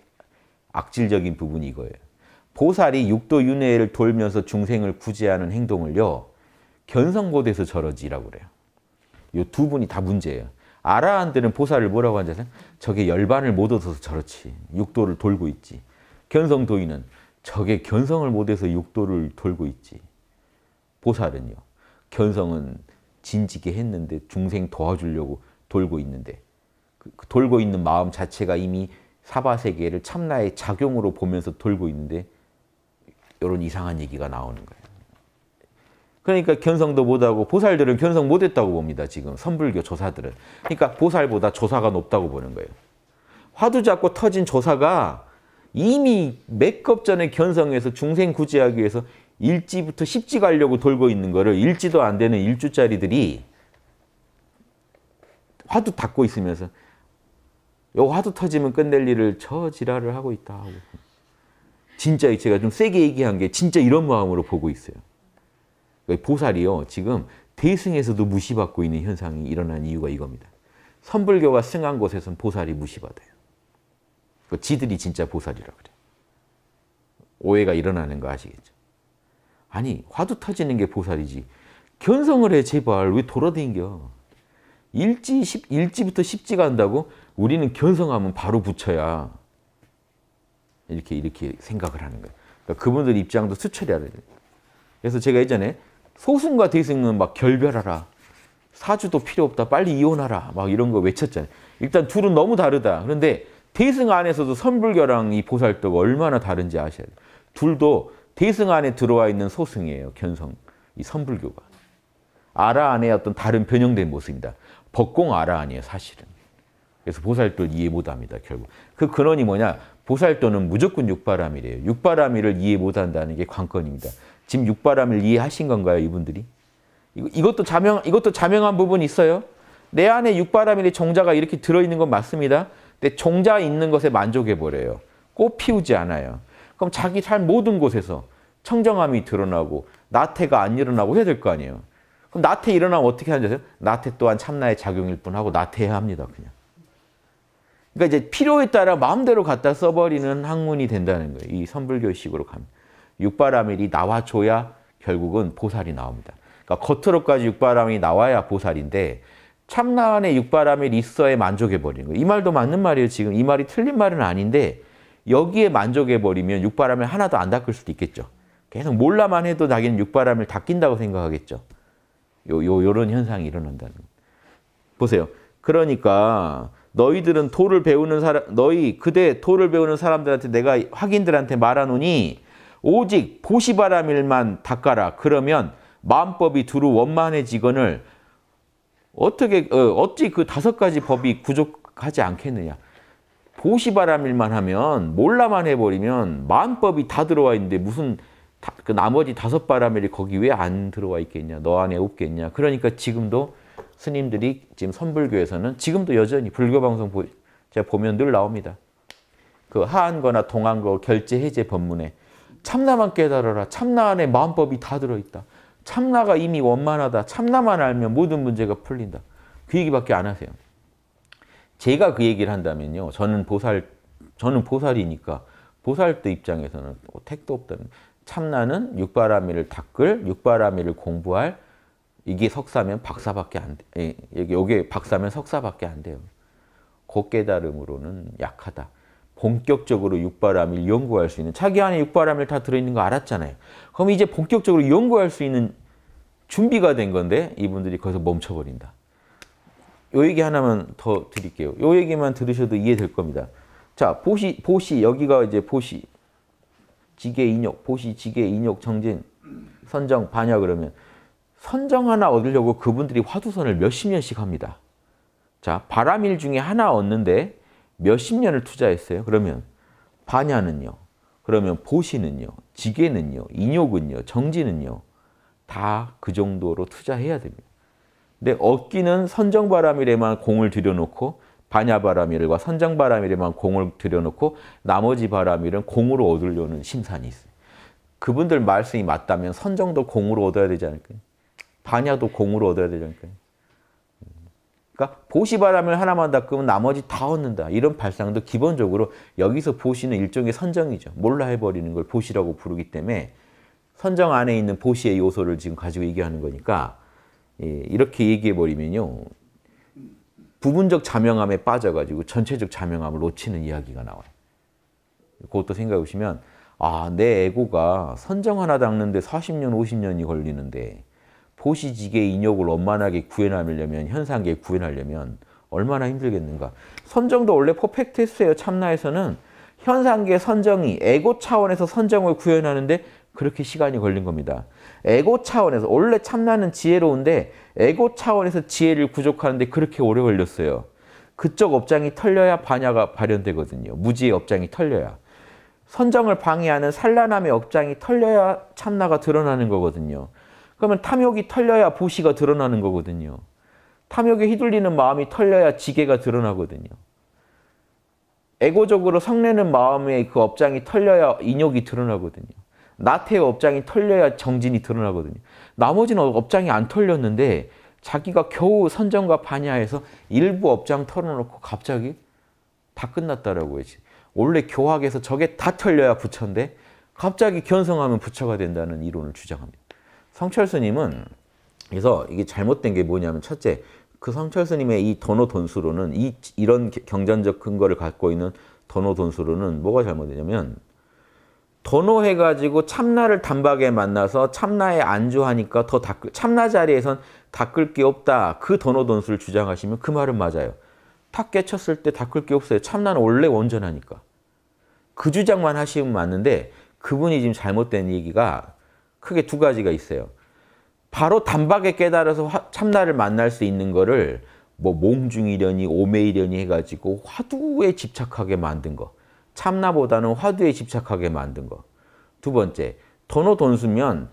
악질적인 부분이 이거예요. 보살이 육도 윤회를 돌면서 중생을 구제하는 행동을요. 견성고대에서 저러지라고 그래요. 이 두 분이 다 문제예요. 아라한테는 보살을 뭐라고 아세요? 저게 열반을 못 얻어서 저렇지. 육도를 돌고 있지. 견성도인은 저게 견성을 못해서 육도를 돌고 있지. 보살은요. 견성은 진지게 했는데 중생 도와주려고 돌고 있는데 돌고 있는 마음 자체가 이미 사바 세계를 참나의 작용으로 보면서 돌고 있는데 이런 이상한 얘기가 나오는 거예요. 그러니까 견성도 못하고 보살들은 견성 못했다고 봅니다. 지금 선불교 조사들은. 그러니까 보살보다 조사가 높다고 보는 거예요. 화두 잡고 터진 조사가 이미 몇 겁 전에 견성해서 중생 구제하기 위해서 일지부터 십지 가려고 돌고 있는 거를 일지도 안 되는 일주짜리들이 화두 닫고 있으면서 요 화두 터지면 끝낼 일을 저 지랄을 하고 있다 하고 진짜 제가 좀 세게 얘기한 게 진짜 이런 마음으로 보고 있어요. 보살이요 지금 대승에서도 무시받고 있는 현상이 일어난 이유가 이겁니다. 선불교가 승한 곳에서는 보살이 무시받아요. 그 지들이 진짜 보살이라 그래. 오해가 일어나는 거 아시겠죠? 아니 화두 터지는 게 보살이지. 견성을 해 제발 왜 돌아다녀. 일지, 십, 일지부터 십지가 한다고 우리는 견성하면 바로 붙여야 이렇게 이렇게 생각을 하는 거예요. 그러니까 그분들 입장도 수철이 알아야 돼요. 그래서 제가 예전에 소승과 대승은 막 결별하라. 사주도 필요 없다. 빨리 이혼하라. 막 이런 거 외쳤잖아요. 일단 둘은 너무 다르다. 그런데 대승 안에서도 선불교랑 이 보살도가 얼마나 다른지 아셔야 돼요. 둘도 대승 안에 들어와 있는 소승이에요. 견성. 이 선불교가. 아라 안에 어떤 다른 변형된 모습입니다. 법공 아라 아니에요, 사실은. 그래서 보살도 이해 못합니다, 결국. 그 근원이 뭐냐? 보살도는 무조건 육바람이래요. 육바람이를 이해 못한다는 게 관건입니다. 지금 육바람을 이해하신 건가요, 이분들이? 이것도 자명, 이것도 자명한 부분이 있어요. 내 안에 육바람일의 종자가 이렇게 들어있는 건 맞습니다. 근데 종자 있는 것에 만족해버려요. 꽃 피우지 않아요. 그럼 자기 삶 모든 곳에서 청정함이 드러나고 나태가 안 일어나고 해야 될 거 아니에요. 그럼 나태 일어나면 어떻게 하는지 아세요? 나태 또한 참나의 작용일 뿐하고 나태해야 합니다. 그냥. 그러니까 이제 필요에 따라 마음대로 갖다 써버리는 학문이 된다는 거예요. 이 선불교식으로 가면. 육바라밀이 나와줘야 결국은 보살이 나옵니다. 그러니까 겉으로까지 육바라밀이 나와야 보살인데 참나 안에 육바라밀이 있어야 만족해버리는 거예요. 이 말도 맞는 말이에요. 지금 이 말이 틀린 말은 아닌데 여기에 만족해버리면 육바라밀 하나도 안 닦을 수도 있겠죠. 계속 몰라만 해도 자기는 육바람을 닦인다고 생각하겠죠. 요, 요, 요런 현상이 일어난다는 거. 보세요. 그러니까 너희들은 토를 배우는 사람, 너희 그대 토를 배우는 사람들한테 내가 확인들한테 말하노니 오직 보시바라밀만 닦아라. 그러면 마음법이 두루 원만해지거늘 어떻게 어, 찌 그 다섯 가지 법이 부족하지 않겠느냐? 보시바람일만 하면 몰라만 해버리면 만법이 다 들어와 있는데 무슨 다, 그 나머지 다섯 바람일이 거기 왜 안 들어와 있겠냐? 너 안에 없겠냐? 그러니까 지금도 스님들이 지금 선불교에서는 지금도 여전히 불교 방송 보, 제가 보면 늘 나옵니다. 그 하한거나 동한거 결제 해제 법문에 참나만 깨달아라. 참나 안에 마음법이 다 들어있다. 참나가 이미 원만하다. 참나만 알면 모든 문제가 풀린다. 그 얘기밖에 안 하세요. 제가 그 얘기를 한다면요. 저는 보살, 저는 보살이니까 보살도 입장에서는 뭐 택도 없다는 참나는 육바라밀을 닦을, 육바라밀을 공부할 이게 석사면 박사밖에 안 돼. 이게 예, 박사면 석사밖에 안 돼요. 그 깨달음으로는 약하다. 본격적으로 육바람일 연구할 수 있는 자기 안에 육바람일 다 들어있는 거 알았잖아요. 그럼 이제 본격적으로 연구할 수 있는 준비가 된 건데 이분들이 거기서 멈춰버린다. 요 얘기 하나만 더 드릴게요. 요 얘기만 들으셔도 이해될 겁니다. 자, 보시, 보시, 여기가 이제 보시, 지계, 인욕, 보시, 지계, 인욕, 정진, 선정, 반야 그러면 선정 하나 얻으려고 그분들이 화두선을 몇십 년씩 합니다. 자, 바람일 중에 하나 얻는데 몇십 년을 투자했어요. 그러면 반야는요. 그러면 보시는요. 지계는요. 인욕은요. 정지는요. 다 그 정도로 투자해야 됩니다. 근데 얻기는 선정바람일에만 공을 들여놓고 반야바람일과 선정바람일에만 공을 들여놓고 나머지 바람일은 공으로 얻으려는 심산이 있어요. 그분들 말씀이 맞다면 선정도 공으로 얻어야 되지 않을까요? 반야도 공으로 얻어야 되지 않을까요? 그러니까 보시바람을 하나만 닦으면 나머지 다 얻는다. 이런 발상도 기본적으로 여기서 보시는 일종의 선정이죠. 몰라 해버리는 걸 보시라고 부르기 때문에 선정 안에 있는 보시의 요소를 지금 가지고 얘기하는 거니까 예, 이렇게 얘기해버리면요. 부분적 자명함에 빠져가지고 전체적 자명함을 놓치는 이야기가 나와요. 그것도 생각해 보시면 아, 내 에고가 선정 하나 닦는데 40년, 50년이 걸리는데 보시지계 인욕을 원만하게 구현하려면 현상계 구현하려면 얼마나 힘들겠는가. 선정도 원래 퍼펙트했어요. 참나에서는 현상계 선정이 에고 차원에서 선정을 구현하는데 그렇게 시간이 걸린 겁니다. 에고 차원에서 원래 참나는 지혜로운데 에고 차원에서 지혜를 구족하는데 그렇게 오래 걸렸어요. 그쪽 업장이 털려야 반야가 발현되거든요. 무지의 업장이 털려야. 선정을 방해하는 산란함의 업장이 털려야 참나가 드러나는 거거든요. 그러면 탐욕이 털려야 보시가 드러나는 거거든요. 탐욕에 휘둘리는 마음이 털려야 지게가 드러나거든요. 에고적으로 성내는 마음의 그 업장이 털려야 인욕이 드러나거든요. 나태의 업장이 털려야 정진이 드러나거든요. 나머지는 업장이 안 털렸는데 자기가 겨우 선정과 반야에서 일부 업장 털어놓고 갑자기 다 끝났다라고 했지. 원래 교학에서 저게 다 털려야 부처인데 갑자기 견성하면 부처가 된다는 이론을 주장합니다. 성철 스님은 그래서 이게 잘못된 게 뭐냐면 첫째 그 성철 스님의 이 도노 돈수로는 이 이런 경전적 근거를 갖고 있는 도노 돈수로는 뭐가 잘못되냐면 도노 해가지고 참나를 단박에 만나서 참나에 안주하니까 더 닦을 참나 자리에선 닦을 게 없다 그 도노 돈수를 주장하시면 그 말은 맞아요. 탁 깨쳤을 때 닦을 게 없어요. 참나는 원래 온전하니까. 그 주장만 하시면 맞는데 그분이 지금 잘못된 얘기가 크게 두 가지가 있어요. 바로 단박에 깨달아서 참나를 만날 수 있는 거를 뭐 몽중이려니 오매이려니 해가지고 화두에 집착하게 만든 거. 참나보다는 화두에 집착하게 만든 거. 두 번째, 도노 돈수면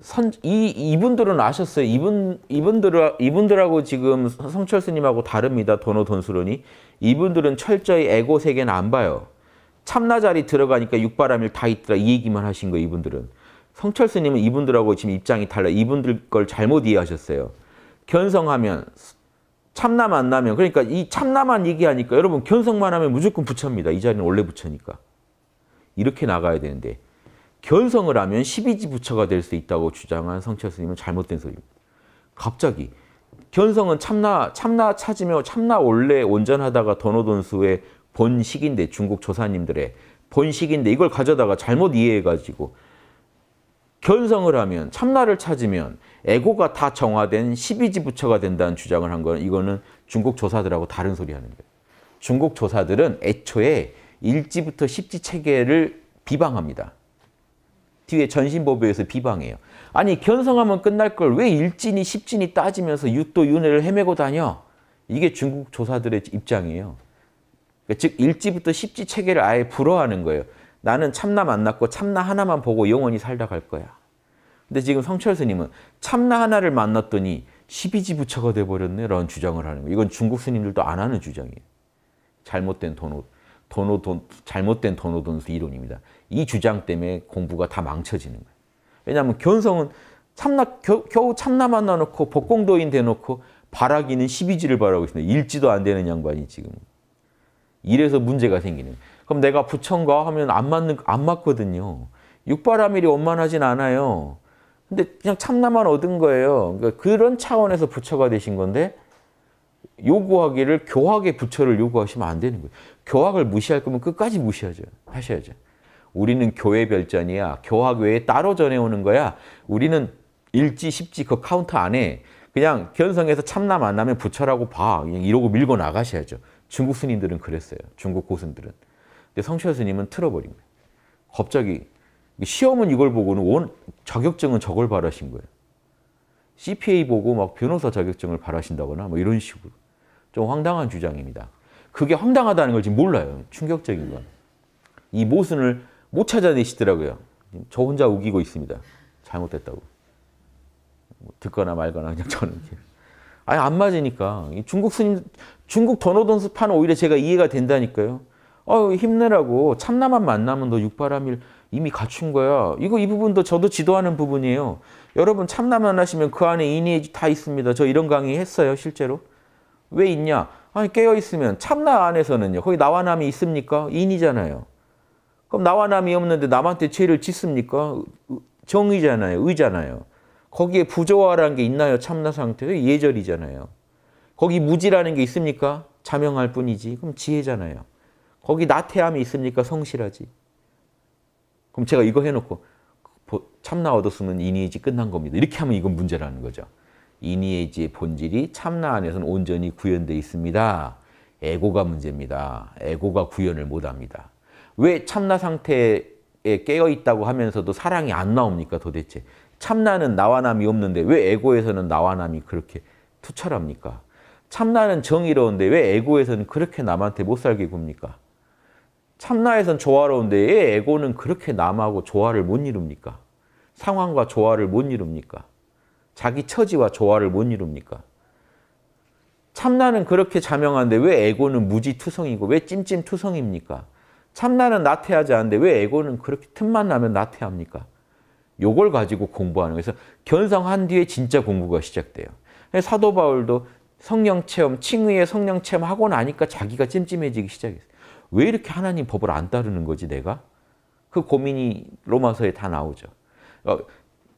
선, 이, 이분들은 아셨어요. 이분, 이분들, 이분들하고 지금 성철 스님하고 다릅니다. 도노 돈수론이. 이분들은 철저히 에고 세계는 안 봐요. 참나 자리 들어가니까 육바람일 다 있더라. 이 얘기만 하신 거예요. 이분들은. 성철 스님은 이분들하고 지금 입장이 달라. 이분들 걸 잘못 이해하셨어요. 견성하면 참나 만나면 그러니까 이 참나만 얘기하니까 여러분 견성만 하면 무조건 부처입니다. 이 자리는 원래 부처니까. 이렇게 나가야 되는데 견성을 하면 12지 부처가 될 수 있다고 주장한 성철 스님은 잘못된 소리입니다. 갑자기 견성은 참나 참나 찾으며 참나 원래 온전하다가 더노돈수의 본식인데 중국 조사님들의 본식인데 이걸 가져다가 잘못 이해해가지고 견성을 하면 참나를 찾으면 에고가 다 정화된 12지 부처가 된다는 주장을 한 거는 이거는 중국 조사들하고 다른 소리 하는 거예요. 중국 조사들은 애초에 1지부터 10지 체계를 비방합니다. 뒤에 전신보배에서 비방해요. 아니 견성하면 끝날 걸 왜 일진이 십진이 따지면서 유도 윤회를 헤매고 다녀? 이게 중국 조사들의 입장이에요. 그러니까 즉 일지부터 십지 체계를 아예 불허하는 거예요. 나는 참나 만났고 참나 하나만 보고 영원히 살다 갈 거야. 근데 지금 성철 스님은 참나 하나를 만났더니 십이지 부처가 돼버렸네 라는 주장을 하는 거예요. 이건 중국 스님들도 안 하는 주장이에요. 잘못된 도노, 도노, 돈, 잘못된 도노돈수 이론입니다. 이 주장 때문에 공부가 다 망쳐지는 거예요. 왜냐하면 견성은 참나, 겨, 겨우 참나 만나놓고 복공도인 대놓고 바라기는 십이지를 바라고 있습니다. 일지도 안 되는 양반이 지금. 이래서 문제가 생기는. 그럼 내가 부처인가 하면 안 맞는, 안 맞거든요. 육바라밀이 원만하진 않아요. 근데 그냥 참나만 얻은 거예요. 그러니까 그런 차원에서 부처가 되신 건데 요구하기를 교학의 부처를 요구하시면 안 되는 거예요. 교학을 무시할 거면 끝까지 무시하죠. 하셔야죠. 우리는 교외별전이야. 교학 외에 따로 전해오는 거야. 우리는 일지, 십지 그 카운터 안에 그냥 견성에서 참나 만나면 부처라고 봐. 그냥 이러고 밀고 나가셔야죠. 중국 스님들은 그랬어요. 중국 고승들은. 근데 성철 스님은 거예요. 갑자기 시험은 이걸 보고는 원 자격증은 저걸 바라신 거예요. CPA 보고 막 변호사 자격증을 바라신다거나 뭐 이런 식으로 좀 황당한 주장입니다. 그게 황당하다는 걸 지금 몰라요. 충격적인 건. 이 모순을 못 찾아내시더라고요. 저 혼자 우기고 있습니다. 잘못됐다고. 뭐 듣거나 말거나 그냥 저는. 아니 안 맞으니까. 중국 스님, 중국 더노돈스파는 오히려 제가 이해가 된다니까요. 어 힘내라고 참나만 만나면 너 육바라밀 이미 갖춘 거야. 이거 이 부분도 저도 지도하는 부분이에요. 여러분 참나만 하시면 그 안에 인이 다 있습니다. 저 이런 강의 했어요, 실제로. 왜 있냐? 아니 깨어 있으면 참나 안에서는요. 거기 나와 남이 있습니까? 인이잖아요. 그럼 나와 남이 없는데 남한테 죄를 짓습니까? 정의잖아요. 의잖아요. 거기에 부조화라는 게 있나요? 참나 상태에 예절이잖아요. 거기 무지라는 게 있습니까? 자명할 뿐이지. 그럼 지혜잖아요. 거기 나태함이 있습니까? 성실하지. 그럼 제가 이거 해놓고 참나 얻었으면 이니에지 끝난 겁니다. 이렇게 하면 이건 문제라는 거죠. 이니에지의 본질이 참나 안에서는 온전히 구현되어 있습니다. 에고가 문제입니다. 에고가 구현을 못합니다. 왜 참나 상태에 깨어 있다고 하면서도 사랑이 안 나옵니까 도대체? 참나는 나와 남이 없는데 왜 에고에서는 나와 남이 그렇게 투철합니까? 참나는 정의로운데 왜 에고에서는 그렇게 남한테 못 살게 굽니까? 참나에선 조화로운데 왜 에고는 그렇게 남하고 조화를 못 이룹니까? 상황과 조화를 못 이룹니까? 자기 처지와 조화를 못 이룹니까? 참나는 그렇게 자명한데 왜 에고는 무지투성이고 왜 찜찜투성입니까? 참나는 나태하지 않은데 왜 에고는 그렇게 틈만 나면 나태합니까? 요걸 가지고 공부하는 거예요. 그래서 견성한 뒤에 진짜 공부가 시작돼요. 사도 바울도 성령 체험, 칭의의 성령 체험 하고 나니까 자기가 찜찜해지기 시작했어요. 왜 이렇게 하나님 법을 안 따르는 거지 내가? 그 고민이 로마서에 다 나오죠. 어,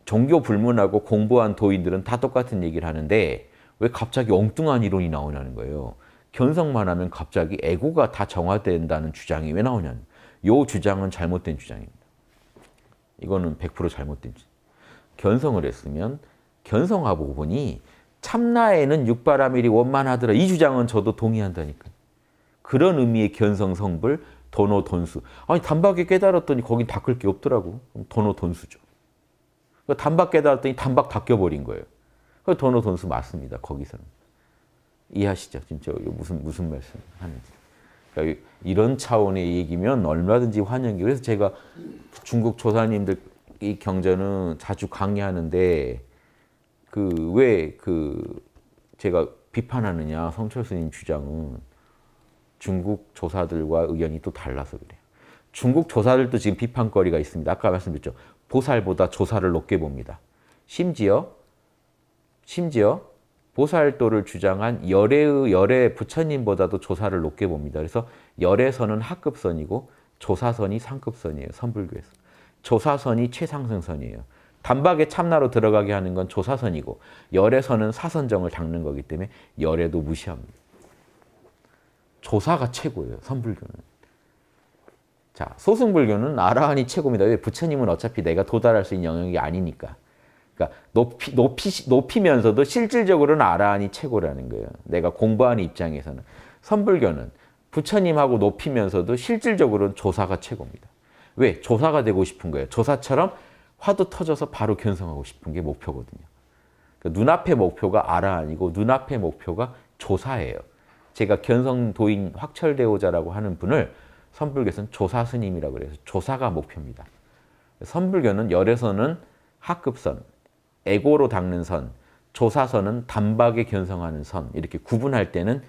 종교 불문하고 공부한 도인들은 다 똑같은 얘기를 하는데 왜 갑자기 엉뚱한 이론이 나오냐는 거예요. 견성만 하면 갑자기 에고가 다 정화된다는 주장이 왜 나오냐는 요 주장은 잘못된 주장입니다. 이거는 100% 잘못된 주장. 견성을 했으면 견성하고 보니 참나에는 육바라밀이 원만하더라. 이 주장은 저도 동의한다니까요. 그런 의미의 견성 성불, 도노 돈수. 아니 단박에 깨달았더니 거긴 닦을 게 없더라고. 도노 돈수죠. 그러니까 단박 깨달았더니 단박 닦여버린 거예요. 그 도노 돈수 맞습니다. 거기서는. 이해하시죠? 진짜 무슨 무슨 말씀 하는지. 그러니까 이런 차원의 얘기면 얼마든지 환영이. 그래서 제가 중국 조사님들 이 경전은 자주 강의하는데 그 왜그 그 제가 비판하느냐 성철 스님 주장은 중국 조사들과 의견이 또 달라서 그래요. 중국 조사들도 지금 비판거리가 있습니다. 아까 말씀드렸죠. 보살보다 조사를 높게 봅니다. 심지어 심지어 보살도를 주장한 열애의 열애 부처님보다도 조사를 높게 봅니다. 그래서 열애선은 하급선이고 조사선이 상급선이에요. 선불교에서. 조사선이 최상승선이에요. 단박에 참나로 들어가게 하는 건 조사선이고 열애선은 사선정을 닦는 거기 때문에 열애도 무시합니다. 조사가 최고예요. 선불교는. 자, 소승불교는 아라한이 최고입니다. 왜? 부처님은 어차피 내가 도달할 수 있는 영역이 아니니까. 그러니까 높이, 높이, 높이면서도 실질적으로는 아라한이 최고라는 거예요. 내가 공부하는 입장에서는. 선불교는 부처님하고 높이면서도 실질적으로는 조사가 최고입니다. 왜? 조사가 되고 싶은 거예요. 조사처럼 화두 터져서 바로 견성하고 싶은 게 목표거든요. 그러니까 눈앞의 목표가 아라 아니고 눈앞의 목표가 조사예요. 제가 견성도인 확철대오자라고 하는 분을 선불교에서는 조사스님이라고 그래서 조사가 목표입니다. 선불교는 열애선은 하급선, 에고로 닦는 선, 조사선은 단박에 견성하는 선 이렇게 구분할 때는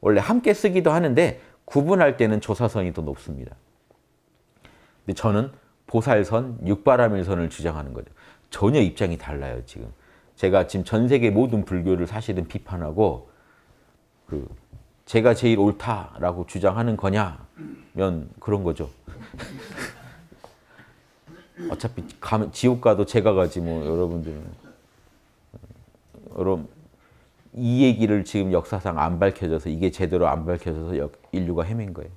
원래 함께 쓰기도 하는데 구분할 때는 조사선이 더 높습니다. 근데 저는 보살선, 육바라밀선을 주장하는 거죠. 전혀 입장이 달라요, 지금. 제가 지금 전 세계 모든 불교를 사실은 비판하고 그 제가 제일 옳다라고 주장하는 거냐면 그런 거죠. 어차피 가면 지옥 가도 제가 가지 뭐 여러분들은 여러분 이 얘기를 지금 역사상 안 밝혀져서 이게 제대로 안 밝혀져서 인류가 헤맨 거예요.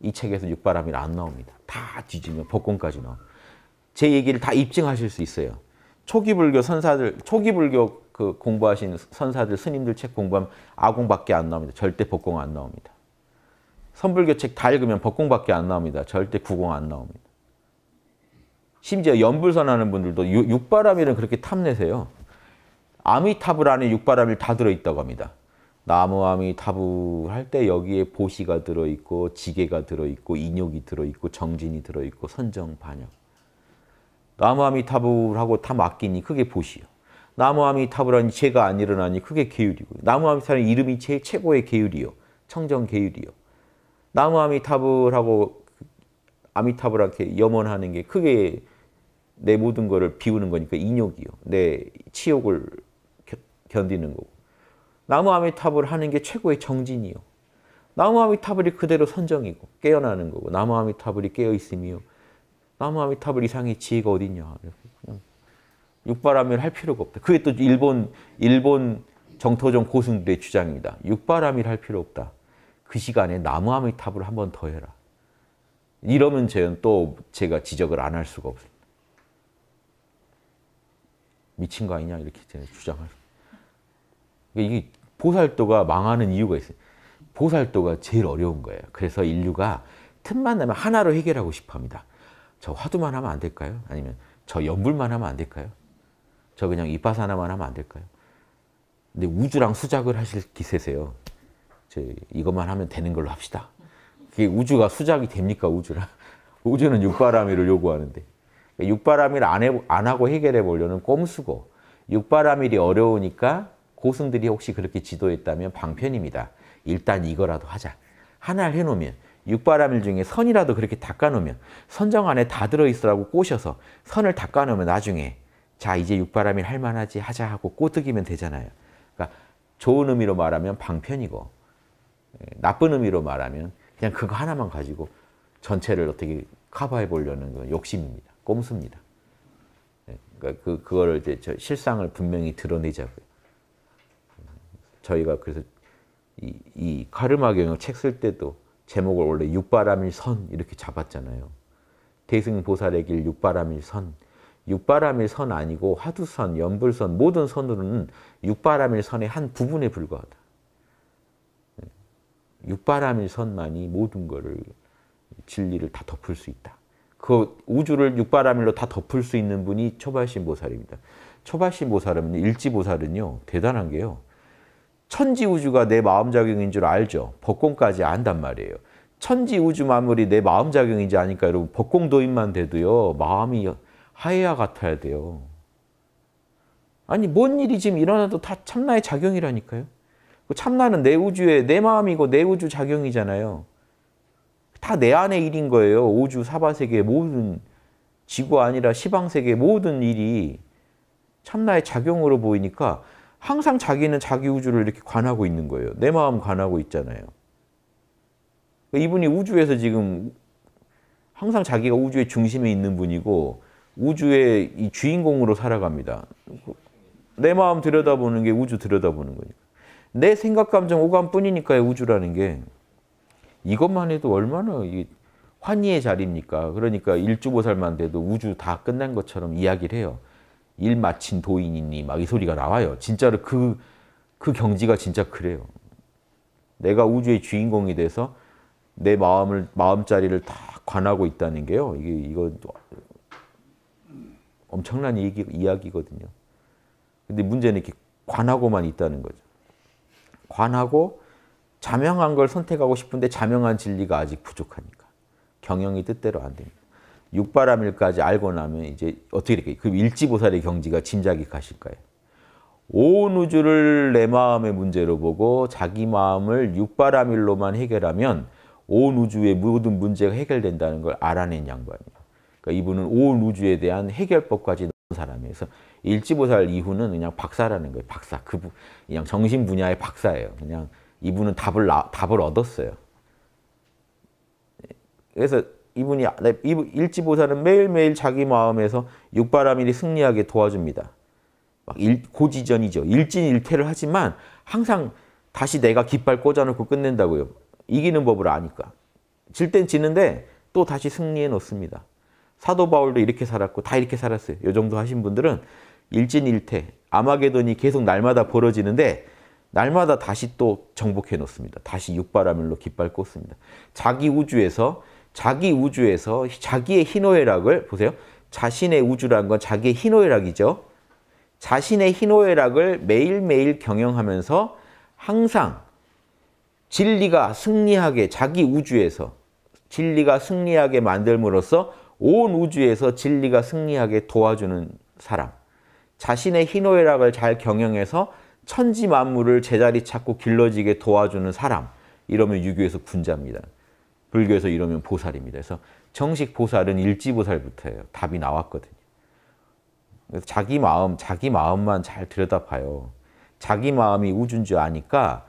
이 책에서 육바람이 안 나옵니다. 다 뒤지면 법권까지 나와. 제 얘기를 다 입증하실 수 있어요. 초기 불교 선사들, 초기 불교 그 공부하신 선사들, 스님들 책 공부하면 아공밖에 안 나옵니다. 절대 법공 안 나옵니다. 선불교 책 다 읽으면 법공밖에 안 나옵니다. 절대 구공 안 나옵니다. 심지어 연불선 하는 분들도 육바람일은 그렇게 탐내세요. 아미타불 안에 육바람일 다 들어있다고 합니다. 나무 아미타불 할 때 여기에 보시가 들어있고 지게가 들어있고 인욕이 들어있고 정진이 들어있고 선정 반역. 나무 아미타불하고 다 맡기니 그게 보시요. 나무 아미타불하니 죄가 안 일어나니 그게 계율이고 나무 아미타불 이름이 제 최고의 계율이요. 청정 계율이요. 나무 아미타불하고 아미타불하게 염원하는 게 크게 내 모든 거를 비우는 거니까 인욕이요. 내 치욕을 견디는 거고. 나무 아미타불 하는 게 최고의 정진이요. 나무 아미타불이 그대로 선정이고 깨어나는 거고 나무 아미타불이 깨어 있음이요. 나무 아미타불 이상의 지혜가 어딨냐. 육바람일 할 필요가 없다. 그게 또 일본 일본 정토종 고승들의 주장입니다. 육바람일 할 필요 없다. 그 시간에 나무 아미타불 한번 더 해라. 이러면 저는 또 제가 지적을 안 할 수가 없어요. 미친 거 아니냐 이렇게 주장할 이게 보살도가 망하는 이유가 있어요. 보살도가 제일 어려운 거예요. 그래서 인류가 틈만 나면 하나로 해결하고 싶어 합니다. 저 화두만 하면 안 될까요? 아니면 저 연불만 하면 안 될까요? 저 그냥 이파사나만 하면 안 될까요? 근데 우주랑 수작을 하실 기세세요. 저 이것만 하면 되는 걸로 합시다. 그게 우주가 수작이 됩니까, 우주랑? 우주는 육바라밀을 요구하는데. 육바라밀 안, 해, 안 하고 해결해 보려는 꼼수고, 육바라밀이 어려우니까 고승들이 혹시 그렇게 지도했다면 방편입니다. 일단 이거라도 하자. 하나를 해놓으면 육바라밀 중에 선이라도 그렇게 닦아놓으면 선정 안에 다 들어있으라고 꼬셔서 선을 닦아놓으면 나중에 자 이제 육바라밀 할만하지 하자 하고 꼬드기면 되잖아요. 그러니까 좋은 의미로 말하면 방편이고 예, 나쁜 의미로 말하면 그냥 그거 하나만 가지고 전체를 어떻게 커버해 보려는 욕심입니다. 꼼수입니다. 예, 그러니까 그 그거를 이제 실상을 분명히 드러내자고요. 저희가 그래서 이, 이 카르마 경영 책 쓸 때도 제목을 원래 육바람일 선 이렇게 잡았잖아요. 대승보살의 길 육바람일 선. 육바람일 선 아니고 화두선, 연불선 모든 선으로는 육바람일 선의 한 부분에 불과하다. 네. 육바람일 선만이 모든 것을 진리를 다 덮을 수 있다. 그 우주를 육바라밀로 다 덮을 수 있는 분이 초발신 보살입니다. 초발신 보살은 일지 보살은요 대단한 게요. 천지 우주가 내 마음작용인 줄 알죠. 법공까지 안단 말이에요. 천지 우주 만물이 내 마음작용인지 아니까 여러분 법공도인만 돼도요. 마음이 하해야 같아야 돼요. 아니 뭔 일이 지금 일어나도 다 참나의 작용이라니까요. 그 참나는 내 우주의 내 마음이고 내 우주 작용이잖아요. 다 내 안의 일인 거예요. 우주 사바세계 모든 지구 아니라 시방세계 모든 일이 참나의 작용으로 보이니까 항상 자기는 자기 우주를 이렇게 관하고 있는 거예요. 내 마음 관하고 있잖아요. 그러니까 이분이 우주에서 지금 항상 자기가 우주의 중심에 있는 분이고 우주의 이 주인공으로 살아갑니다. 내 마음 들여다보는 게 우주 들여다보는 거니까. 내 생각, 감정, 오감뿐이니까요, 우주라는 게. 이것만 해도 얼마나 환희의 자리입니까? 그러니까 일주보살만 돼도 우주 다 끝난 것처럼 이야기를 해요. 일 마친 도인이니 막 이 소리가 나와요. 진짜로 그, 그 경지가 진짜 그래요. 내가 우주의 주인공이 돼서 내 마음을, 마음자리를 다 관하고 있다는 게요. 이게, 이거, 엄청난 얘기, 이야기거든요. 근데 문제는 이렇게 관하고만 있다는 거죠. 관하고 자명한 걸 선택하고 싶은데 자명한 진리가 아직 부족하니까. 경영이 뜻대로 안 됩니다. 육바람일까지 알고 나면 이제 어떻게 될까요? 그 일지보살의 경지가 짐작이 가실까요? 온 우주를 내 마음의 문제로 보고 자기 마음을 육바람일로만 해결하면 온 우주의 모든 문제가 해결된다는 걸 알아낸 양반이에요. 그러니까 이분은 온 우주에 대한 해결법까지 사람이어서 일지보살 이후는 그냥 박사라는 거예요. 박사. 그 그냥 정신 분야의 박사예요. 그냥 이분은 답을 답을 얻었어요. 그래서 이분이 일지보살은 매일매일 자기 마음에서 육바라밀이 승리하게 도와줍니다. 막 일, 고지전이죠. 일진일퇴를 하지만 항상 다시 내가 깃발 꽂아놓고 끝낸다고요. 이기는 법을 아니까. 질 땐 지는데 또 다시 승리해 놓습니다. 사도 바울도 이렇게 살았고 다 이렇게 살았어요. 이 정도 하신 분들은 일진일퇴, 아마게돈이 계속 날마다 벌어지는데 날마다 다시 또 정복해 놓습니다. 다시 육바라밀로 깃발 꽂습니다. 자기 우주에서 자기 우주에서 자기의 희노애락을 보세요. 자신의 우주란 건 자기의 희노애락이죠. 자신의 희노애락을 매일매일 경영하면서 항상 진리가 승리하게 자기 우주에서 진리가 승리하게 만들므로써 온 우주에서 진리가 승리하게 도와주는 사람. 자신의 희노애락을 잘 경영해서 천지 만물을 제자리 찾고 길러지게 도와주는 사람. 이러면 유교에서 군자입니다. 불교에서 이러면 보살입니다. 그래서 정식 보살은 일지보살부터예요. 답이 나왔거든요. 그래서 자기 마음, 자기 마음만 잘 들여다봐요. 자기 마음이 우주인 줄 아니까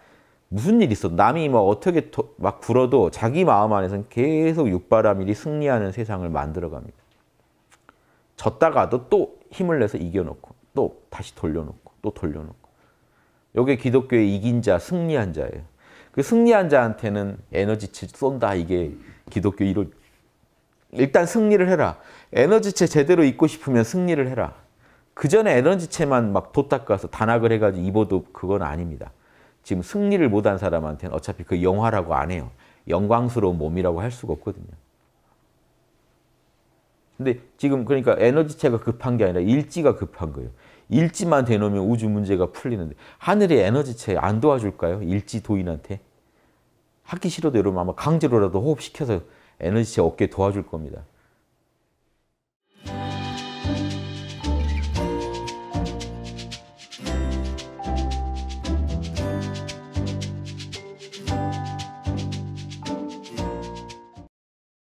무슨 일 있어? 남이 뭐 어떻게 막 굴어도 자기 마음 안에서는 계속 육바라밀이 승리하는 세상을 만들어갑니다. 졌다가도 또 힘을 내서 이겨놓고 또 다시 돌려놓고 또 돌려놓고 이게 기독교의 이긴 자, 승리한 자예요. 그 승리한 자한테는 에너지체 쏜다 이게 기독교 이론. 일단 승리를 해라. 에너지체 제대로 입고 싶으면 승리를 해라. 그 전에 에너지체만 막 돛닦아서 단학을 해가지고 입어도 그건 아닙니다. 지금 승리를 못한 사람한테는 어차피 그 영화라고 안 해요. 영광스러운 몸이라고 할 수가 없거든요. 근데 지금 그러니까 에너지체가 급한 게 아니라 일지가 급한 거예요. 일지만 대놓으면 우주 문제가 풀리는데 하늘의 에너지체 안 도와줄까요? 일지 도인한테? 하기 싫어도 여러분 아마 강제로라도 호흡시켜서 에너지체 얻게 도와줄 겁니다.